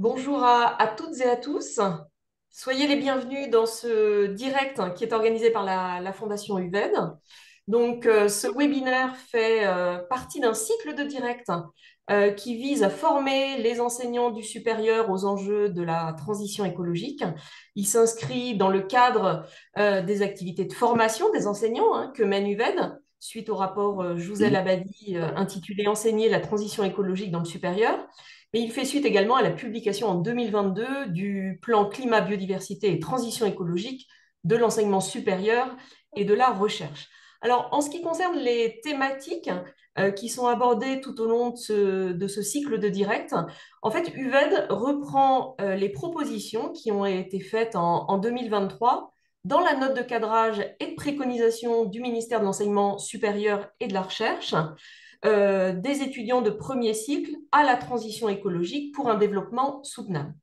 Bonjour à, à toutes et à tous. Soyez les bienvenus dans ce direct qui est organisé par la, la Fondation UVED. Donc, euh, ce webinaire fait euh, partie d'un cycle de directs euh, qui vise à former les enseignants du supérieur aux enjeux de la transition écologique. Il s'inscrit dans le cadre des activités de formation des enseignants hein, que mène UVED suite au rapport Jouzel Abadi intitulé Enseigner la transition écologique dans le supérieur. Mais il fait suite également à la publication en 2022 du plan climat, biodiversité et transition écologique de l'enseignement supérieur et de la recherche. Alors, en ce qui concerne les thématiques euh, qui sont abordées tout au long de ce, cycle de direct, en fait, UVED reprend euh, les propositions qui ont été faites en, en 2023 dans la note de cadrage et de préconisation du ministère de l'Enseignement supérieur et de la Recherche, euh, des étudiants de premier cycle à la transition écologique pour un développement soutenable.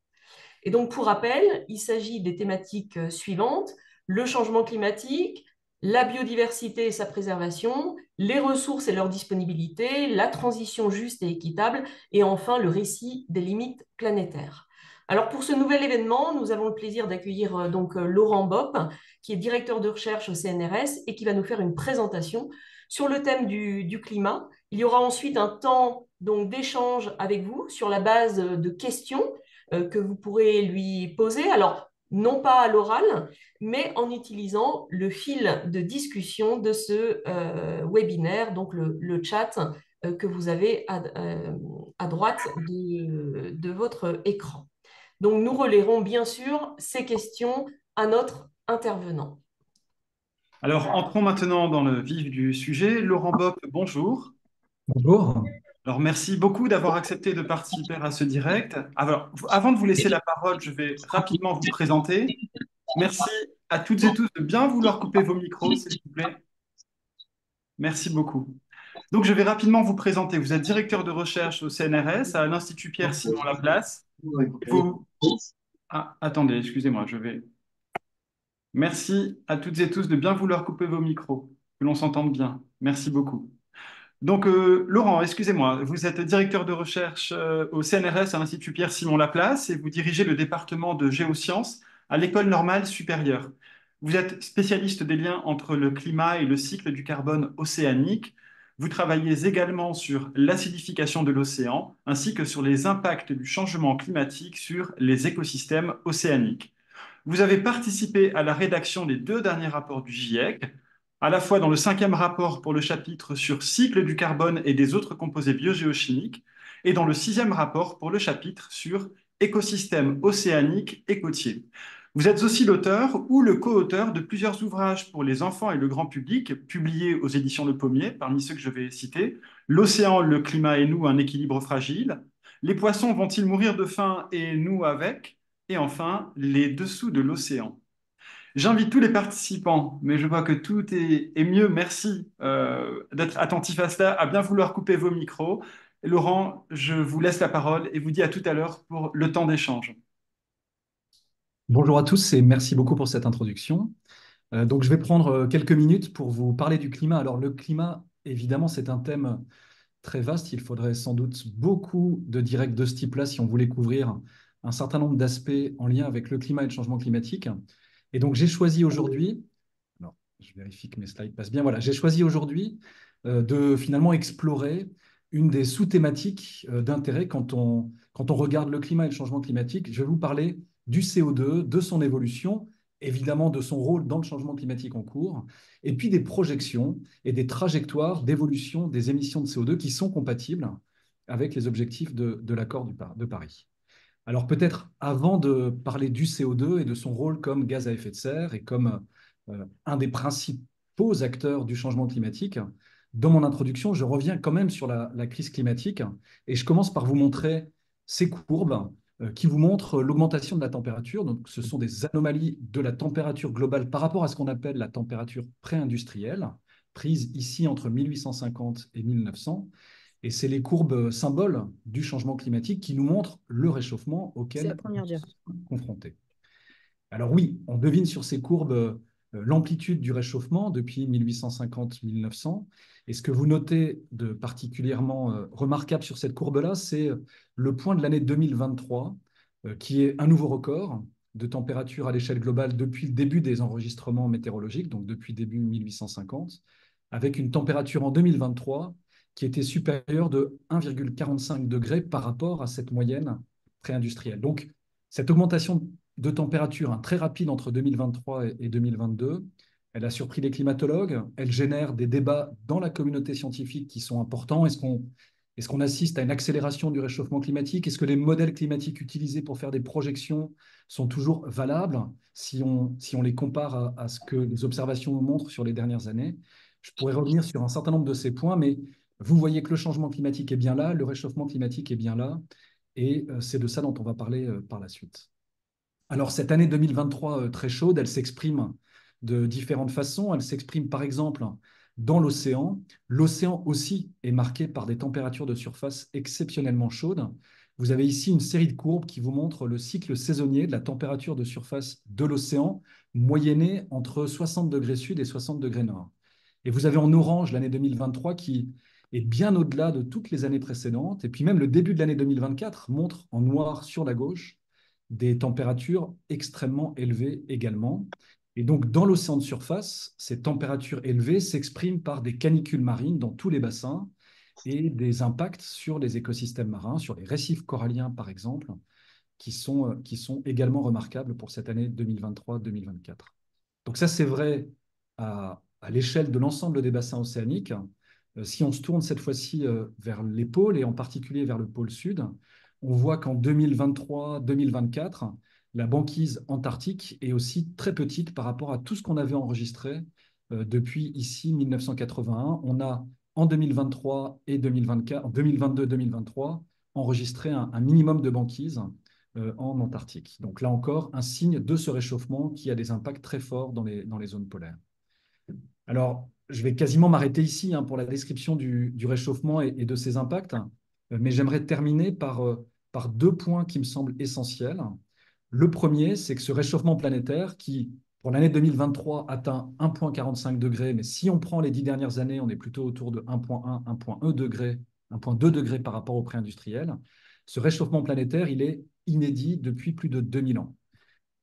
Et donc, pour rappel, il s'agit des thématiques euh, suivantes, le changement climatique, la biodiversité et sa préservation, les ressources et leur disponibilité, la transition juste et équitable, et enfin le récit des limites planétaires. Alors pour ce nouvel événement, nous avons le plaisir d'accueillir euh, donc Laurent Bopp, qui est directeur de recherche au CNRS et qui va nous faire une présentation sur le thème du climat. Il y aura ensuite un temps d'échange avec vous sur la base de questions euh, que vous pourrez lui poser. Alors non pas à l'oral, mais en utilisant le fil de discussion de ce euh, webinaire, donc le, chat euh, que vous avez à, droite de, votre écran. Donc nous relayerons bien sûr ces questions à notre intervenant. Alors entrons maintenant dans le vif du sujet. Laurent Bopp, bonjour. Bonjour. Alors, merci beaucoup d'avoir accepté de participer à ce direct. Alors, avant de vous laisser la parole, je vais rapidement vous présenter. Merci à toutes et tous de bien vouloir couper vos micros, s'il vous plaît. Merci beaucoup. Donc, je vais rapidement vous présenter. Vous êtes directeur de recherche au CNRS, à l'Institut Pierre-Simon Laplace. Vous... Ah, attendez, excusez-moi, je vais... Merci à toutes et tous de bien vouloir couper vos micros, que l'on s'entende bien. Merci beaucoup. Donc, euh, Laurent, excusez-moi, vous êtes directeur de recherche euh, au CNRS à l'Institut Pierre-Simon Laplace et vous dirigez le département de géosciences à l'École normale supérieure. Vous êtes spécialiste des liens entre le climat et le cycle du carbone océanique. Vous travaillez également sur l'acidification de l'océan ainsi que sur les impacts du changement climatique sur les écosystèmes océaniques. Vous avez participé à la rédaction des deux derniers rapports du GIEC, à la fois dans le cinquième rapport pour le chapitre sur cycle du carbone et des autres composés biogéochimiques, et dans le sixième rapport pour le chapitre sur écosystèmes océaniques et côtiers. Vous êtes aussi l'auteur ou le co-auteur de plusieurs ouvrages pour les enfants et le grand public, publiés aux éditions Le Pommier, parmi ceux que je vais citer, L'océan, le climat et nous, un équilibre fragile, Les poissons vont-ils mourir de faim et nous avec, et enfin, Les dessous de l'océan. J'invite tous les participants, mais je vois que tout est, mieux. Merci euh, d'être attentif à cela, à bien vouloir couper vos micros. Laurent, je vous laisse la parole et vous dis à tout à l'heure pour le temps d'échange. Bonjour à tous et merci beaucoup pour cette introduction. Euh, donc, je vais prendre euh, quelques minutes pour vous parler du climat. Alors, le climat, évidemment, c'est un thème très vaste. Il faudrait sans doute beaucoup de directs de ce type-là si on voulait couvrir un certain nombre d'aspects en lien avec le climat et le changement climatique. Et donc, j'ai choisi aujourd'hui, alors je vérifie que mes slides passent bien, voilà, j'ai choisi aujourd'hui euh, de finalement explorer une des sous-thématiques euh, d'intérêt quand on, quand on regarde le climat et le changement climatique. Je vais vous parler du CO2, de son évolution, évidemment de son rôle dans le changement climatique en cours, et puis des projections et des trajectoires d'évolution des émissions de CO2 qui sont compatibles avec les objectifs de, de l'accord de Paris. Alors peut-être avant de parler du CO2 et de son rôle comme gaz à effet de serre et comme euh, un des principaux acteurs du changement climatique, dans mon introduction, je reviens quand même sur la, crise climatique et je commence par vous montrer ces courbes euh, qui vous montrent l'augmentation de la température. Donc ce sont des anomalies de la température globale par rapport à ce qu'on appelle la température pré-industrielle, prise ici entre 1850 et 1900. Et c'est les courbes symboles du changement climatique qui nous montrent le réchauffement auquel nous sommes confrontés. Alors oui, on devine sur ces courbes euh, l'amplitude du réchauffement depuis 1850-1900. Et ce que vous notez de particulièrement euh, remarquable sur cette courbe-là, c'est le point de l'année 2023, qui est un nouveau record de température à l'échelle globale depuis le début des enregistrements météorologiques, donc depuis début 1850, avec une température en 2023 qui était supérieure de 1,45 degrés par rapport à cette moyenne pré-industrielle. Donc, cette augmentation de température hein, très rapide entre 2023 et 2022, elle a surpris les climatologues, elle génère des débats dans la communauté scientifique qui sont importants. Est-ce qu'on est qu'on assiste à une accélération du réchauffement climatique? Est-ce que les modèles climatiques utilisés pour faire des projections sont toujours valables si on, si on les compare à, à ce que les observations montrent sur les dernières années? Je pourrais revenir sur un certain nombre de ces points, mais vous voyez que le changement climatique est bien là, le réchauffement climatique est bien là, et euh, c'est de ça dont on va parler euh, par la suite. Alors cette année 2023 euh, très chaude, elle s'exprime de différentes façons. Elle s'exprime par exemple dans l'océan. L'océan aussi est marqué par des températures de surface exceptionnellement chaudes. Vous avez ici une série de courbes qui vous montrent le cycle saisonnier de la température de surface de l'océan, moyennée entre 60 degrés sud et 60 degrés nord. Et vous avez en orange l'année 2023 qui est bien au-delà de toutes les années précédentes. Et puis même le début de l'année 2024 montre en noir sur la gauche des températures extrêmement élevées également. Et donc, dans l'océan de surface, ces températures élevées s'expriment par des canicules marines dans tous les bassins et des impacts sur les écosystèmes marins, sur les récifs coralliens, par exemple, qui sont, euh, qui sont également remarquables pour cette année 2023-2024. Donc ça, c'est vrai à, à l'échelle de l'ensemble des bassins océaniques. Euh, si on se tourne cette fois-ci euh, vers les pôles, et en particulier vers le pôle sud, on voit qu'en 2023-2024, la banquise antarctique est aussi très petite par rapport à tout ce qu'on avait enregistré euh, depuis ici 1981. On a en 2023 et 2024, en 2022-2023 enregistré un, minimum de banquise en Antarctique. Donc là encore, un signe de ce réchauffement qui a des impacts très forts dans les, dans les zones polaires. Alors, je vais quasiment m'arrêter ici hein, pour la description du, réchauffement et, de ses impacts, euh, mais j'aimerais terminer par, par deux points qui me semblent essentiels. Le premier, c'est que ce réchauffement planétaire qui, pour l'année 2023, atteint 1,45 degrés, mais si on prend les dix dernières années, on est plutôt autour de 1,1, 1,1 degrés, 1,2 degrés par rapport au pré-industriel. Ce réchauffement planétaire, il est inédit depuis plus de 2000 ans.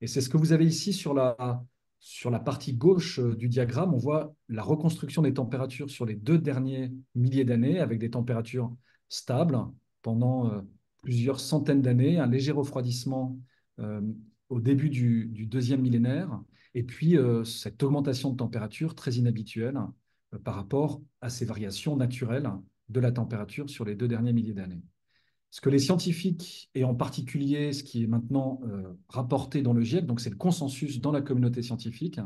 Et c'est ce que vous avez ici sur la, sur la partie gauche euh, du diagramme. On voit la reconstruction des températures sur les deux derniers milliers d'années, avec des températures stables pendant euh, plusieurs centaines d'années, un léger refroidissement euh, au début du, deuxième millénaire, et puis cette augmentation de température très inhabituelle par rapport à ces variations naturelles de la température sur les deux derniers milliers d'années. Ce que les scientifiques, et en particulier ce qui est maintenant rapporté dans le GIEC, donc c'est le consensus dans la communauté scientifique,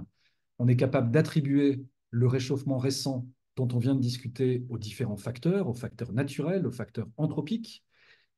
on est capable d'attribuer le réchauffement récent dont on vient de discuter aux différents facteurs, aux facteurs naturels, aux facteurs anthropiques,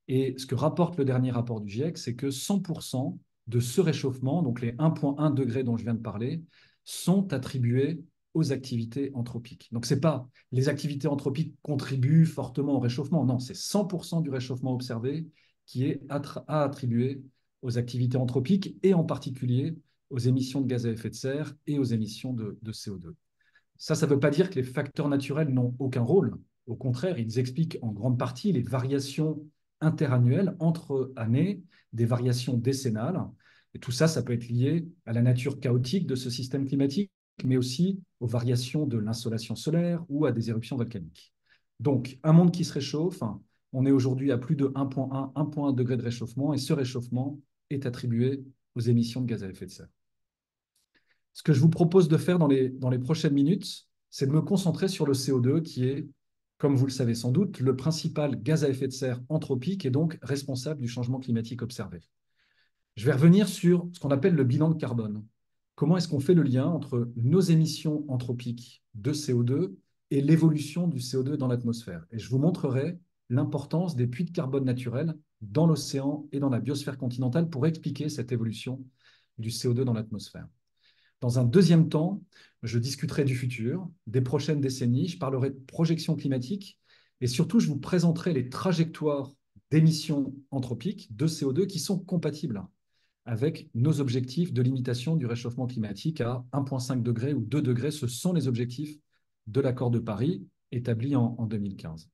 et ce que rapporte le dernier rapport du GIEC, c'est que 100% de ce réchauffement, donc les 1,1 degrés dont je viens de parler, sont attribués aux activités anthropiques. Donc, ce n'est pas les activités anthropiques contribuent fortement au réchauffement, non, c'est 100% du réchauffement observé qui est à attribuer aux activités anthropiques et en particulier aux émissions de gaz à effet de serre et aux émissions de, de CO2. Ça, ça ne veut pas dire que les facteurs naturels n'ont aucun rôle. Au contraire, ils expliquent en grande partie les variations interannuelles entre années, des variations décennales. Et tout ça, ça peut être lié à la nature chaotique de ce système climatique, mais aussi aux variations de l'insolation solaire ou à des éruptions volcaniques. Donc, un monde qui se réchauffe, on est aujourd'hui à plus de 1,1, 1,1 degré de réchauffement, et ce réchauffement est attribué aux émissions de gaz à effet de serre. Ce que je vous propose de faire dans les, dans les prochaines minutes, c'est de me concentrer sur le CO2, qui est comme vous le savez sans doute, le principal gaz à effet de serre anthropique est donc responsable du changement climatique observé. Je vais revenir sur ce qu'on appelle le bilan de carbone. Comment est-ce qu'on fait le lien entre nos émissions anthropiques de CO2 et l'évolution du CO2 dans l'atmosphère? Et je vous montrerai l'importance des puits de carbone naturels dans l'océan et dans la biosphère continentale pour expliquer cette évolution du CO2 dans l'atmosphère. Dans un deuxième temps, je discuterai du futur, des prochaines décennies, je parlerai de projection climatique et surtout, je vous présenterai les trajectoires d'émissions anthropiques de CO2 qui sont compatibles avec nos objectifs de limitation du réchauffement climatique à 1,5 degré ou 2 degrés. Ce sont les objectifs de l'accord de Paris établi en, en 2015.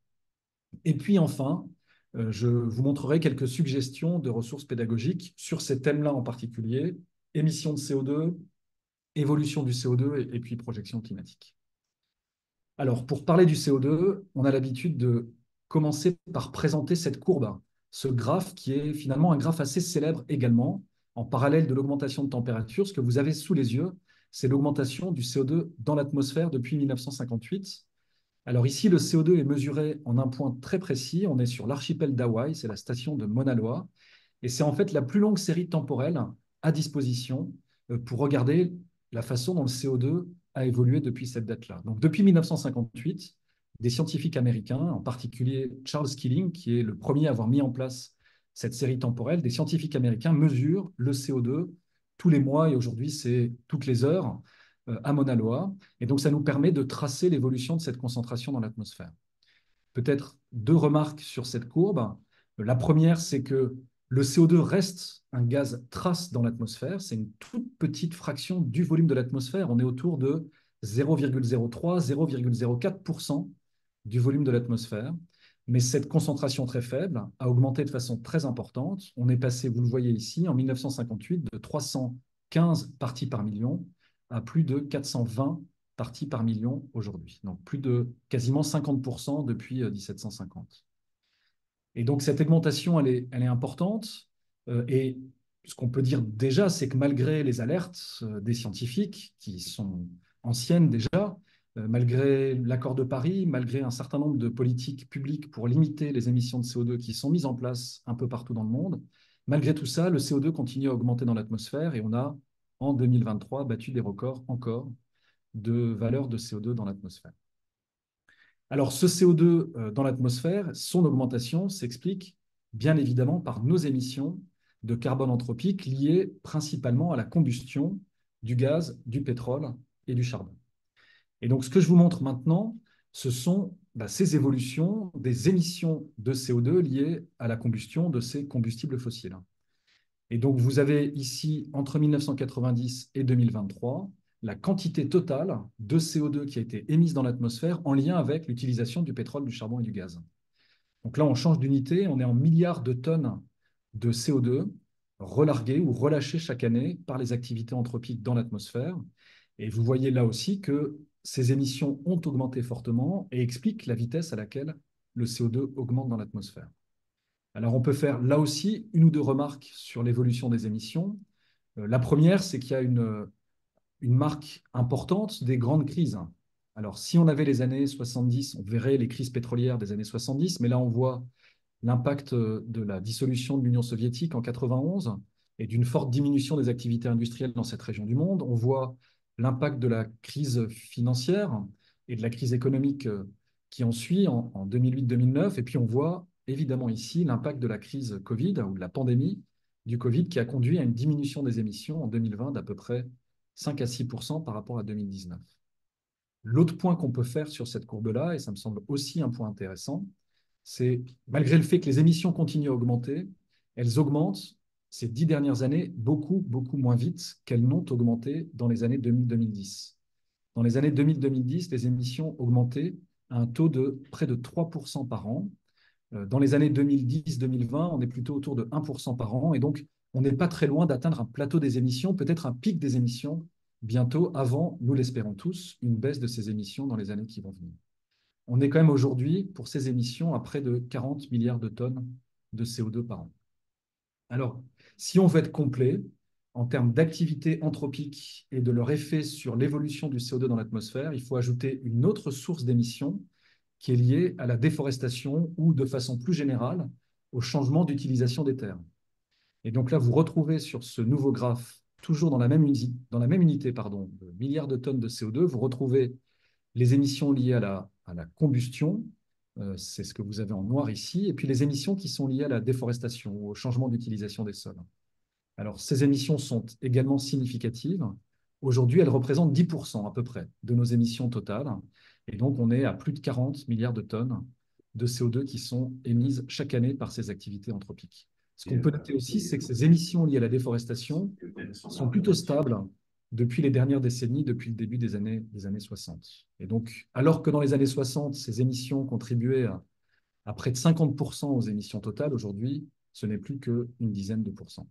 Et puis enfin, euh, je vous montrerai quelques suggestions de ressources pédagogiques sur ces thèmes-là en particulier, émissions de CO2, évolution du CO2 et, puis projection climatique. Alors, pour parler du CO2, on a l'habitude de commencer par présenter cette courbe, ce graphe qui est finalement un graphe assez célèbre également, en parallèle de l'augmentation de température. Ce que vous avez sous les yeux, c'est l'augmentation du CO2 dans l'atmosphère depuis 1958. Alors ici, le CO2 est mesuré en un point très précis. On est sur l'archipel d'Hawaï, c'est la station de Mauna Loa. Et c'est en fait la plus longue série temporelle à disposition euh, pour regarder la façon dont le CO2 a évolué depuis cette date-là. Donc, depuis 1958, des scientifiques américains, en particulier Charles Keeling, qui est le premier à avoir mis en place cette série temporelle, des scientifiques américains mesurent le CO2 tous les mois, et aujourd'hui c'est toutes les heures, euh, à Mauna Loa. Et donc ça nous permet de tracer l'évolution de cette concentration dans l'atmosphère. Peut-être deux remarques sur cette courbe. La première, c'est que le CO2 reste un gaz trace dans l'atmosphère. C'est une toute petite fraction du volume de l'atmosphère. On est autour de 0,03, 0,04% du volume de l'atmosphère. Mais cette concentration très faible a augmenté de façon très importante. On est passé, vous le voyez ici, en 1958, de 315 parties par million à plus de 420 parties par million aujourd'hui. Donc plus de quasiment 50% depuis 1750. Euh, et donc, cette augmentation, elle est, importante. Euh, et ce qu'on peut dire déjà, c'est que malgré les alertes euh, des scientifiques, qui sont anciennes déjà, malgré l'accord de Paris, malgré un certain nombre de politiques publiques pour limiter les émissions de CO2 qui sont mises en place un peu partout dans le monde, malgré tout ça, le CO2 continue à augmenter dans l'atmosphère et on a, en 2023, battu des records encore de valeur de CO2 dans l'atmosphère. Alors, ce CO2 euh, dans l'atmosphère, son augmentation s'explique bien évidemment par nos émissions de carbone anthropique liées principalement à la combustion du gaz, du pétrole et du charbon. Et donc, ce que je vous montre maintenant, ce sont bah, ces évolutions des émissions de CO2 liées à la combustion de ces combustibles fossiles. Et donc, vous avez ici, entre 1990 et 2023, la quantité totale de CO2 qui a été émise dans l'atmosphère en lien avec l'utilisation du pétrole, du charbon et du gaz. Donc là, on change d'unité, on est en milliards de tonnes de CO2 relarguées ou relâchées chaque année par les activités anthropiques dans l'atmosphère. Et vous voyez là aussi que ces émissions ont augmenté fortement et expliquent la vitesse à laquelle le CO2 augmente dans l'atmosphère. Alors on peut faire là aussi une ou deux remarques sur l'évolution des émissions. Euh, la première, c'est qu'il y a une une marque importante des grandes crises. Alors, si on avait les années 70, on verrait les crises pétrolières des années 70, mais là, on voit l'impact de la dissolution de l'Union soviétique en 91 et d'une forte diminution des activités industrielles dans cette région du monde. On voit l'impact de la crise financière et de la crise économique qui en suit en, 2008-2009. Et puis, on voit évidemment ici l'impact de la crise Covid ou de la pandémie du Covid qui a conduit à une diminution des émissions en 2020 d'à peu près 5 à 6% par rapport à 2019. L'autre point qu'on peut faire sur cette courbe-là, et ça me semble aussi un point intéressant, c'est malgré le fait que les émissions continuent à augmenter, elles augmentent ces dix dernières années beaucoup, beaucoup moins vite qu'elles n'ont augmenté dans les années 2000-2010. Dans les années 2000-2010, les émissions augmentaient à un taux de près de 3% par an. Euh, dans les années 2010-2020, on est plutôt autour de 1% par an. Et donc, on n'est pas très loin d'atteindre un plateau des émissions, peut-être un pic des émissions bientôt, avant, nous l'espérons tous, une baisse de ces émissions dans les années qui vont venir. On est quand même aujourd'hui, pour ces émissions, à près de 40 milliards de tonnes de CO2 par an. Alors, si on veut être complet, en termes d'activité anthropique et de leur effet sur l'évolution du CO2 dans l'atmosphère, il faut ajouter une autre source d'émissions qui est liée à la déforestation ou, de façon plus générale, au changement d'utilisation des terres. Et donc là, vous retrouvez sur ce nouveau graphe, toujours dans la même, unité, pardon, de milliards de tonnes de CO2, vous retrouvez les émissions liées à la, combustion, c'est ce que vous avez en noir ici, et puis les émissions qui sont liées à la déforestation, au changement d'utilisation des sols. Alors, ces émissions sont également significatives. Aujourd'hui, elles représentent 10% à peu près de nos émissions totales. Et donc, on est à plus de 40 milliards de tonnes de CO2 qui sont émises chaque année par ces activités anthropiques. Ce qu'on peut noter aussi, c'est que ces émissions liées à la déforestation sont plutôt stables depuis les dernières décennies, depuis le début des années, des années 60. Et donc, alors que dans les années 60, ces émissions contribuaient à, près de 50% aux émissions totales. Aujourd'hui, ce n'est plus qu'une dizaine de pourcents.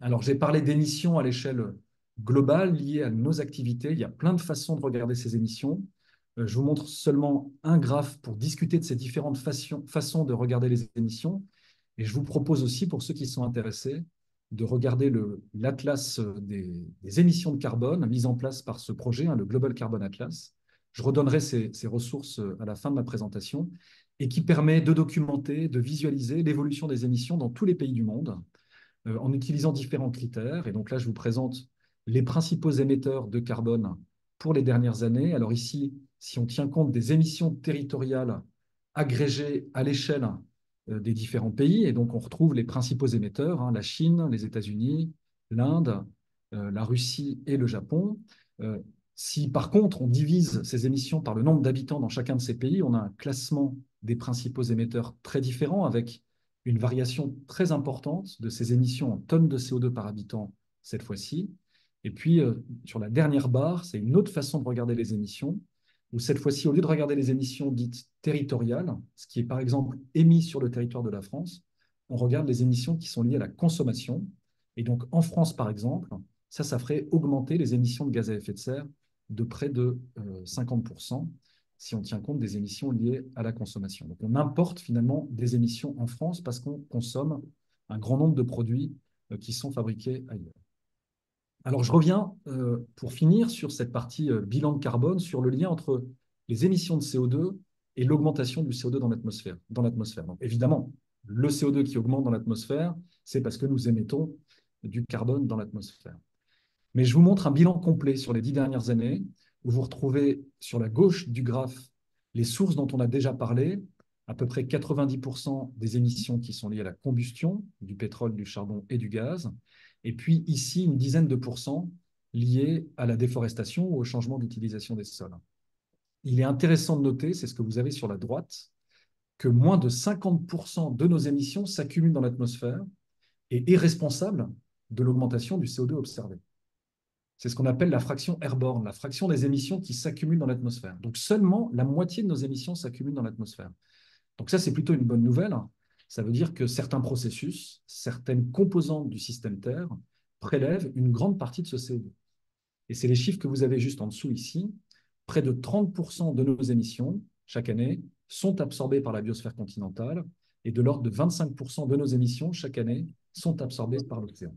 Alors, j'ai parlé d'émissions à l'échelle globale liées à nos activités. Il y a plein de façons de regarder ces émissions. Euh, je vous montre seulement un graphe pour discuter de ces différentes façons de regarder les émissions. Et je vous propose aussi, pour ceux qui sont intéressés, de regarder l'atlas des, émissions de carbone mis en place par ce projet, hein, le Global Carbon Atlas. Je redonnerai ces, ces, ressources à la fin de ma présentation et qui permet de documenter, de visualiser l'évolution des émissions dans tous les pays du monde euh, en utilisant différents critères. Et donc là, je vous présente les principaux émetteurs de carbone pour les dernières années. Alors ici, si on tient compte des émissions territoriales agrégées à l'échelle euh, des différents pays. Et donc, on retrouve les principaux émetteurs, hein, la Chine, les États-Unis, l'Inde, euh, la Russie et le Japon. Euh, si par contre, on divise ces émissions par le nombre d'habitants dans chacun de ces pays, on a un classement des principaux émetteurs très différent avec une variation très importante de ces émissions en tonnes de CO2 par habitant cette fois-ci. Et puis, sur la dernière barre, c'est une autre façon de regarder les émissions où cette fois-ci, au lieu de regarder les émissions dites territoriales, ce qui est par exemple émis sur le territoire de la France, on regarde les émissions qui sont liées à la consommation. Et donc en France, par exemple, ça, ça ferait augmenter les émissions de gaz à effet de serre de près de 50% euh, si on tient compte des émissions liées à la consommation. Donc on importe finalement des émissions en France parce qu'on consomme un grand nombre de produits euh, qui sont fabriqués ailleurs. Alors, je reviens euh, pour finir sur cette partie euh, bilan de carbone, sur le lien entre les émissions de CO2 et l'augmentation du CO2 dans l'atmosphère. Dans l'atmosphère. Évidemment, le CO2 qui augmente dans l'atmosphère, c'est parce que nous émettons du carbone dans l'atmosphère. Mais je vous montre un bilan complet sur les dix dernières années, où vous retrouvez sur la gauche du graphe les sources dont on a déjà parlé, à peu près 90% des émissions qui sont liées à la combustion du pétrole, du charbon et du gaz, et puis ici, une dizaine de pourcents liés à la déforestation ou au changement d'utilisation des sols. Il est intéressant de noter, c'est ce que vous avez sur la droite, que moins de 50% de nos émissions s'accumulent dans l'atmosphère et est responsable de l'augmentation du CO2 observé. C'est ce qu'on appelle la fraction airborne, la fraction des émissions qui s'accumulent dans l'atmosphère. Donc seulement la moitié de nos émissions s'accumulent dans l'atmosphère. Donc ça, c'est plutôt une bonne nouvelle. Ça veut dire que certains processus, certaines composantes du système Terre prélèvent une grande partie de ce CO2. Et c'est les chiffres que vous avez juste en dessous ici. Près de 30% de nos émissions, chaque année, sont absorbées par la biosphère continentale et de l'ordre de 25% de nos émissions, chaque année, sont absorbées par l'océan.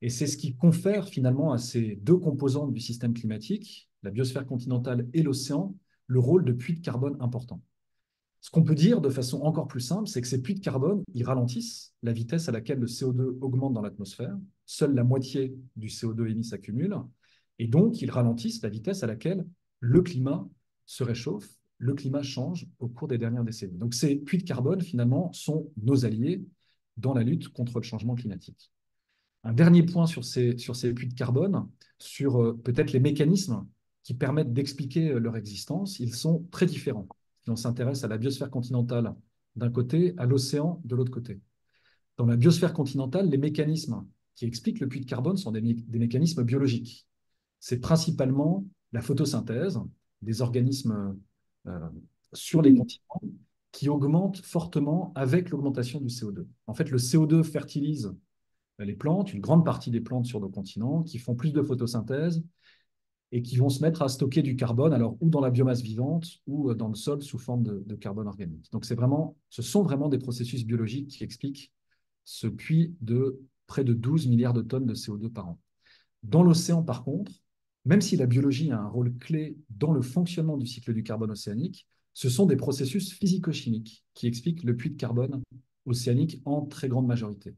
Et c'est ce qui confère finalement à ces deux composantes du système climatique, la biosphère continentale et l'océan, le rôle de puits de carbone important. Ce qu'on peut dire de façon encore plus simple, c'est que ces puits de carbone, ils ralentissent la vitesse à laquelle le CO2 augmente dans l'atmosphère. Seule la moitié du CO2 émis s'accumule. Et donc, ils ralentissent la vitesse à laquelle le climat se réchauffe, le climat change au cours des dernières décennies. Donc, ces puits de carbone, finalement, sont nos alliés dans la lutte contre le changement climatique. Un dernier point sur ces, sur ces puits de carbone, sur euh, peut-être les mécanismes qui permettent d'expliquer euh, leur existence, ils sont très différents on s'intéresse à la biosphère continentale d'un côté, à l'océan de l'autre côté. Dans la biosphère continentale, les mécanismes qui expliquent le puits de carbone sont des, mécanismes biologiques. C'est principalement la photosynthèse des organismes euh, sur les continents qui augmentent fortement avec l'augmentation du CO2. En fait, le CO2 fertilise les plantes, une grande partie des plantes sur nos continents, qui font plus de photosynthèse, et qui vont se mettre à stocker du carbone, alors ou dans la biomasse vivante ou euh, dans le sol sous forme de, carbone organique. Donc c'est vraiment, ce sont vraiment des processus biologiques qui expliquent ce puits de près de 12 milliards de tonnes de CO2 par an. Dans l'océan, par contre, même si la biologie a un rôle clé dans le fonctionnement du cycle du carbone océanique, ce sont des processus physico-chimiques qui expliquent le puits de carbone océanique en très grande majorité.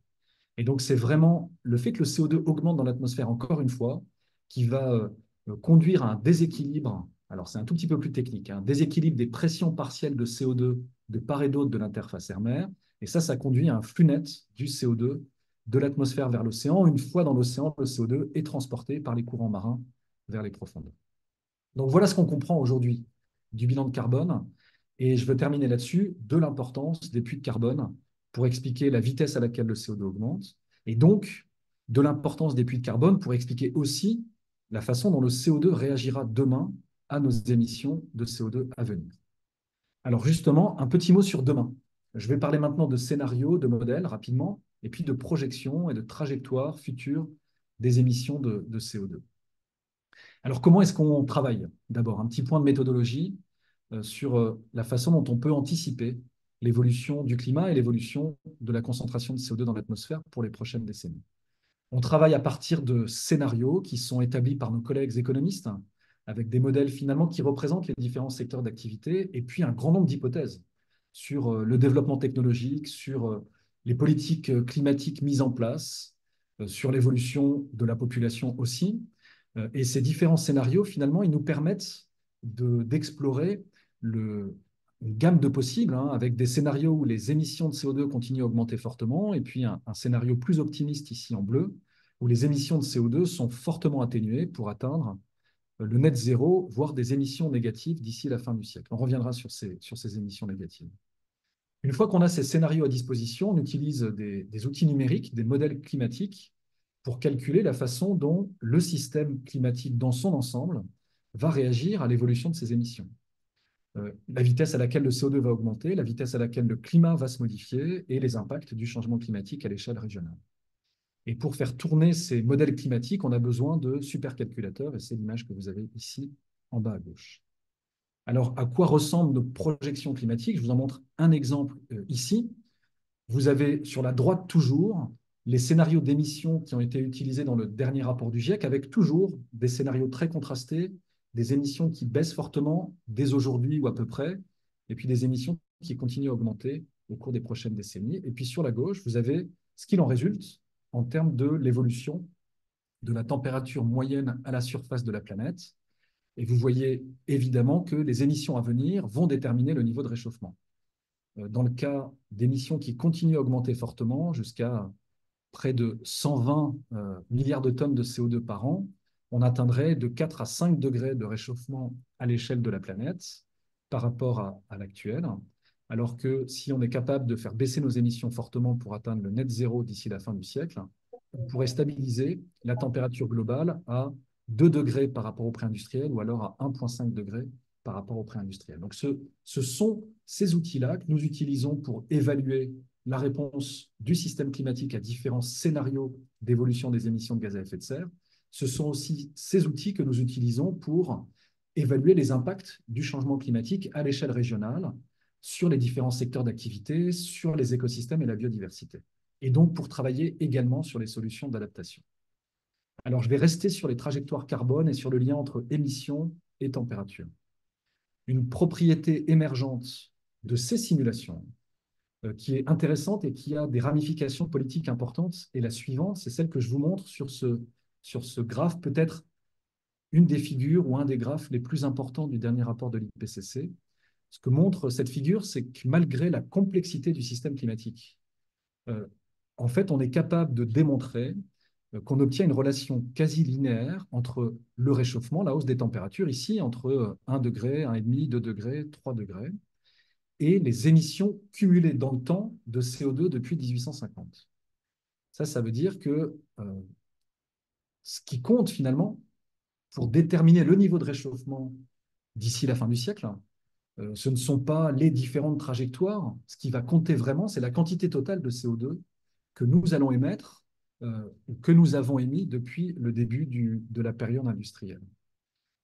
Et donc c'est vraiment le fait que le CO2 augmente dans l'atmosphère encore une fois qui va euh, conduire à un déséquilibre, alors c'est un tout petit peu plus technique, un hein, déséquilibre des pressions partielles de CO2 de part et d'autre de l'interface air-mer. Et ça, ça conduit à un flux net du CO2 de l'atmosphère vers l'océan. Une fois dans l'océan, le CO2 est transporté par les courants marins vers les profondeurs. Donc voilà ce qu'on comprend aujourd'hui du bilan de carbone. Et je veux terminer là-dessus de l'importance des puits de carbone pour expliquer la vitesse à laquelle le CO2 augmente. Et donc de l'importance des puits de carbone pour expliquer aussi la façon dont le CO2 réagira demain à nos émissions de CO2 à venir. Alors justement, un petit mot sur demain. Je vais parler maintenant de scénarios, de modèles rapidement, et puis de projections et de trajectoires futures des émissions de, de CO2. Alors, comment est-ce qu'on travaille? D'abord, un petit point de méthodologie euh, sur euh, la façon dont on peut anticiper l'évolution du climat et l'évolution de la concentration de CO2 dans l'atmosphère pour les prochaines décennies. On travaille à partir de scénarios qui sont établis par nos collègues économistes, avec des modèles finalement qui représentent les différents secteurs d'activité, et puis un grand nombre d'hypothèses sur euh, le développement technologique, sur les politiques climatiques mises en place, sur l'évolution de la population aussi, euh, et ces différents scénarios, finalement, ils nous permettent d'explorer une gamme de possibles, hein, avec des scénarios où les émissions de CO2 continuent à augmenter fortement, et puis un, scénario plus optimiste ici en bleu, où les émissions de CO2 sont fortement atténuées pour atteindre euh, le net zéro, voire des émissions négatives d'ici la fin du siècle. On reviendra sur ces, sur ces émissions négatives. Une fois qu'on a ces scénarios à disposition, on utilise des outils numériques, des modèles climatiques, pour calculer la façon dont le système climatique dans son ensemble va réagir à l'évolution de ses émissions. Euh, la vitesse à laquelle le CO2 va augmenter, la vitesse à laquelle le climat va se modifier et les impacts du changement climatique à l'échelle régionale. Et pour faire tourner ces modèles climatiques, on a besoin de supercalculateurs, et c'est l'image que vous avez ici en bas à gauche. Alors, à quoi ressemblent nos projections climatiques? Je vous en montre un exemple euh, ici. Vous avez sur la droite toujours les scénarios d'émissions qui ont été utilisés dans le dernier rapport du GIEC, avec toujours des scénarios très contrastés, des émissions qui baissent fortement dès aujourd'hui ou à peu près, et puis des émissions qui continuent à augmenter au cours des prochaines décennies. Et puis sur la gauche, vous avez ce qu'il en résulte en termes de l'évolution de la température moyenne à la surface de la planète. Et vous voyez évidemment que les émissions à venir vont déterminer le niveau de réchauffement. Euh, dans le cas d'émissions qui continuent à augmenter fortement jusqu'à près de 120 euh, milliards de tonnes de CO2 par an, on atteindrait de 4 à 5 degrés de réchauffement à l'échelle de la planète par rapport à, l'actuel. Alors que si on est capable de faire baisser nos émissions fortement pour atteindre le net zéro d'ici la fin du siècle, on pourrait stabiliser la température globale à 2 degrés par rapport au pré-industriel ou alors à 1,5 degrés par rapport au pré-industriel. Donc ce, ce sont ces outils-là que nous utilisons pour évaluer la réponse du système climatique à différents scénarios d'évolution des émissions de gaz à effet de serre. Ce sont aussi ces outils que nous utilisons pour évaluer les impacts du changement climatique à l'échelle régionale sur les différents secteurs d'activité, sur les écosystèmes et la biodiversité. Et donc pour travailler également sur les solutions d'adaptation. Alors je vais rester sur les trajectoires carbone et sur le lien entre émissions et température. Une propriété émergente de ces simulations, euh, qui est intéressante et qui a des ramifications politiques importantes est la suivante, c'est celle que je vous montre sur ce, sur ce graphe, peut-être une des figures ou un des graphes les plus importants du dernier rapport de l'IPCC. Ce que montre cette figure, c'est que malgré la complexité du système climatique, euh, en fait, on est capable de démontrer euh, qu'on obtient une relation quasi linéaire entre le réchauffement, la hausse des températures, ici entre 1 degré, 1,5, 2 degrés, 3 degrés, et les émissions cumulées dans le temps de CO2 depuis 1850. Ça, ça veut dire que euh, ce qui compte finalement pour déterminer le niveau de réchauffement d'ici la fin du siècle, euh, ce ne sont pas les différentes trajectoires. Ce qui va compter vraiment, c'est la quantité totale de CO2 que nous allons émettre, euh, que nous avons émis depuis le début de la période industrielle.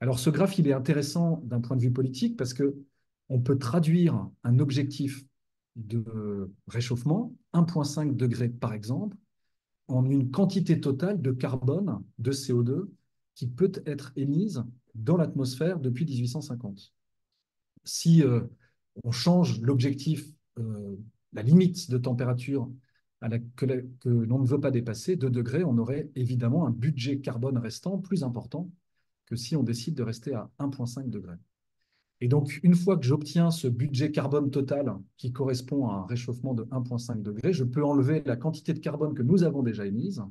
Alors ce graphe, il est intéressant d'un point de vue politique parce que on peut traduire un objectif de réchauffement, 1,5 degré par exemple, en une quantité totale de carbone, de CO2, qui peut être émise dans l'atmosphère depuis 1850. Si euh, on change l'objectif, euh, la limite de température que, que l'on ne veut pas dépasser, 2 degrés, on aurait évidemment un budget carbone restant plus important que si on décide de rester à 1,5 degré. Et donc, une fois que j'obtiens ce budget carbone total qui correspond à un réchauffement de 1,5 degré, je peux enlever la quantité de carbone que nous avons déjà émise.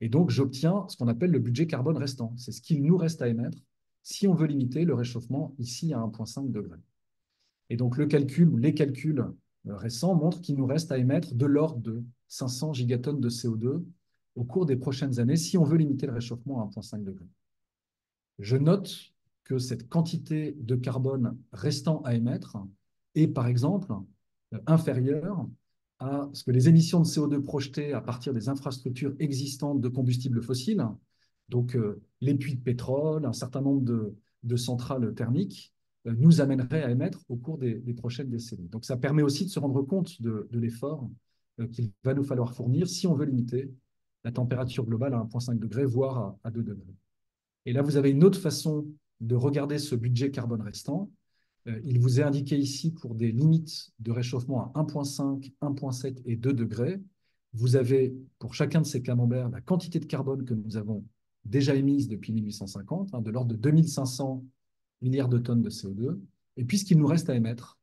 Et donc, j'obtiens ce qu'on appelle le budget carbone restant. C'est ce qu'il nous reste à émettre si on veut limiter le réchauffement ici à 1,5 degré. Et donc, le calcul ou les calculs euh, récents montrent qu'il nous reste à émettre de l'ordre de 500 gigatonnes de CO2 au cours des prochaines années si on veut limiter le réchauffement à 1,5 degré. Je note que cette quantité de carbone restant à émettre est, par exemple, inférieur à ce que les émissions de CO2 projetées à partir des infrastructures existantes de combustibles fossiles, donc les puits de pétrole, un certain nombre de, de centrales thermiques, nous amèneraient à émettre au cours des, prochaines décennies. Donc ça permet aussi de se rendre compte de, l'effort qu'il va nous falloir fournir si on veut limiter la température globale à 1,5 degré, voire à 2 degrés. Et là, vous avez une autre façon de regarder ce budget carbone restant. Euh, il vous est indiqué ici pour des limites de réchauffement à 1,5, 1,7 et 2 degrés. Vous avez pour chacun de ces camemberts la quantité de carbone que nous avons déjà émise depuis 1850, hein, de l'ordre de 2500 milliards de tonnes de CO2, et puis ce qu'il nous reste à émettre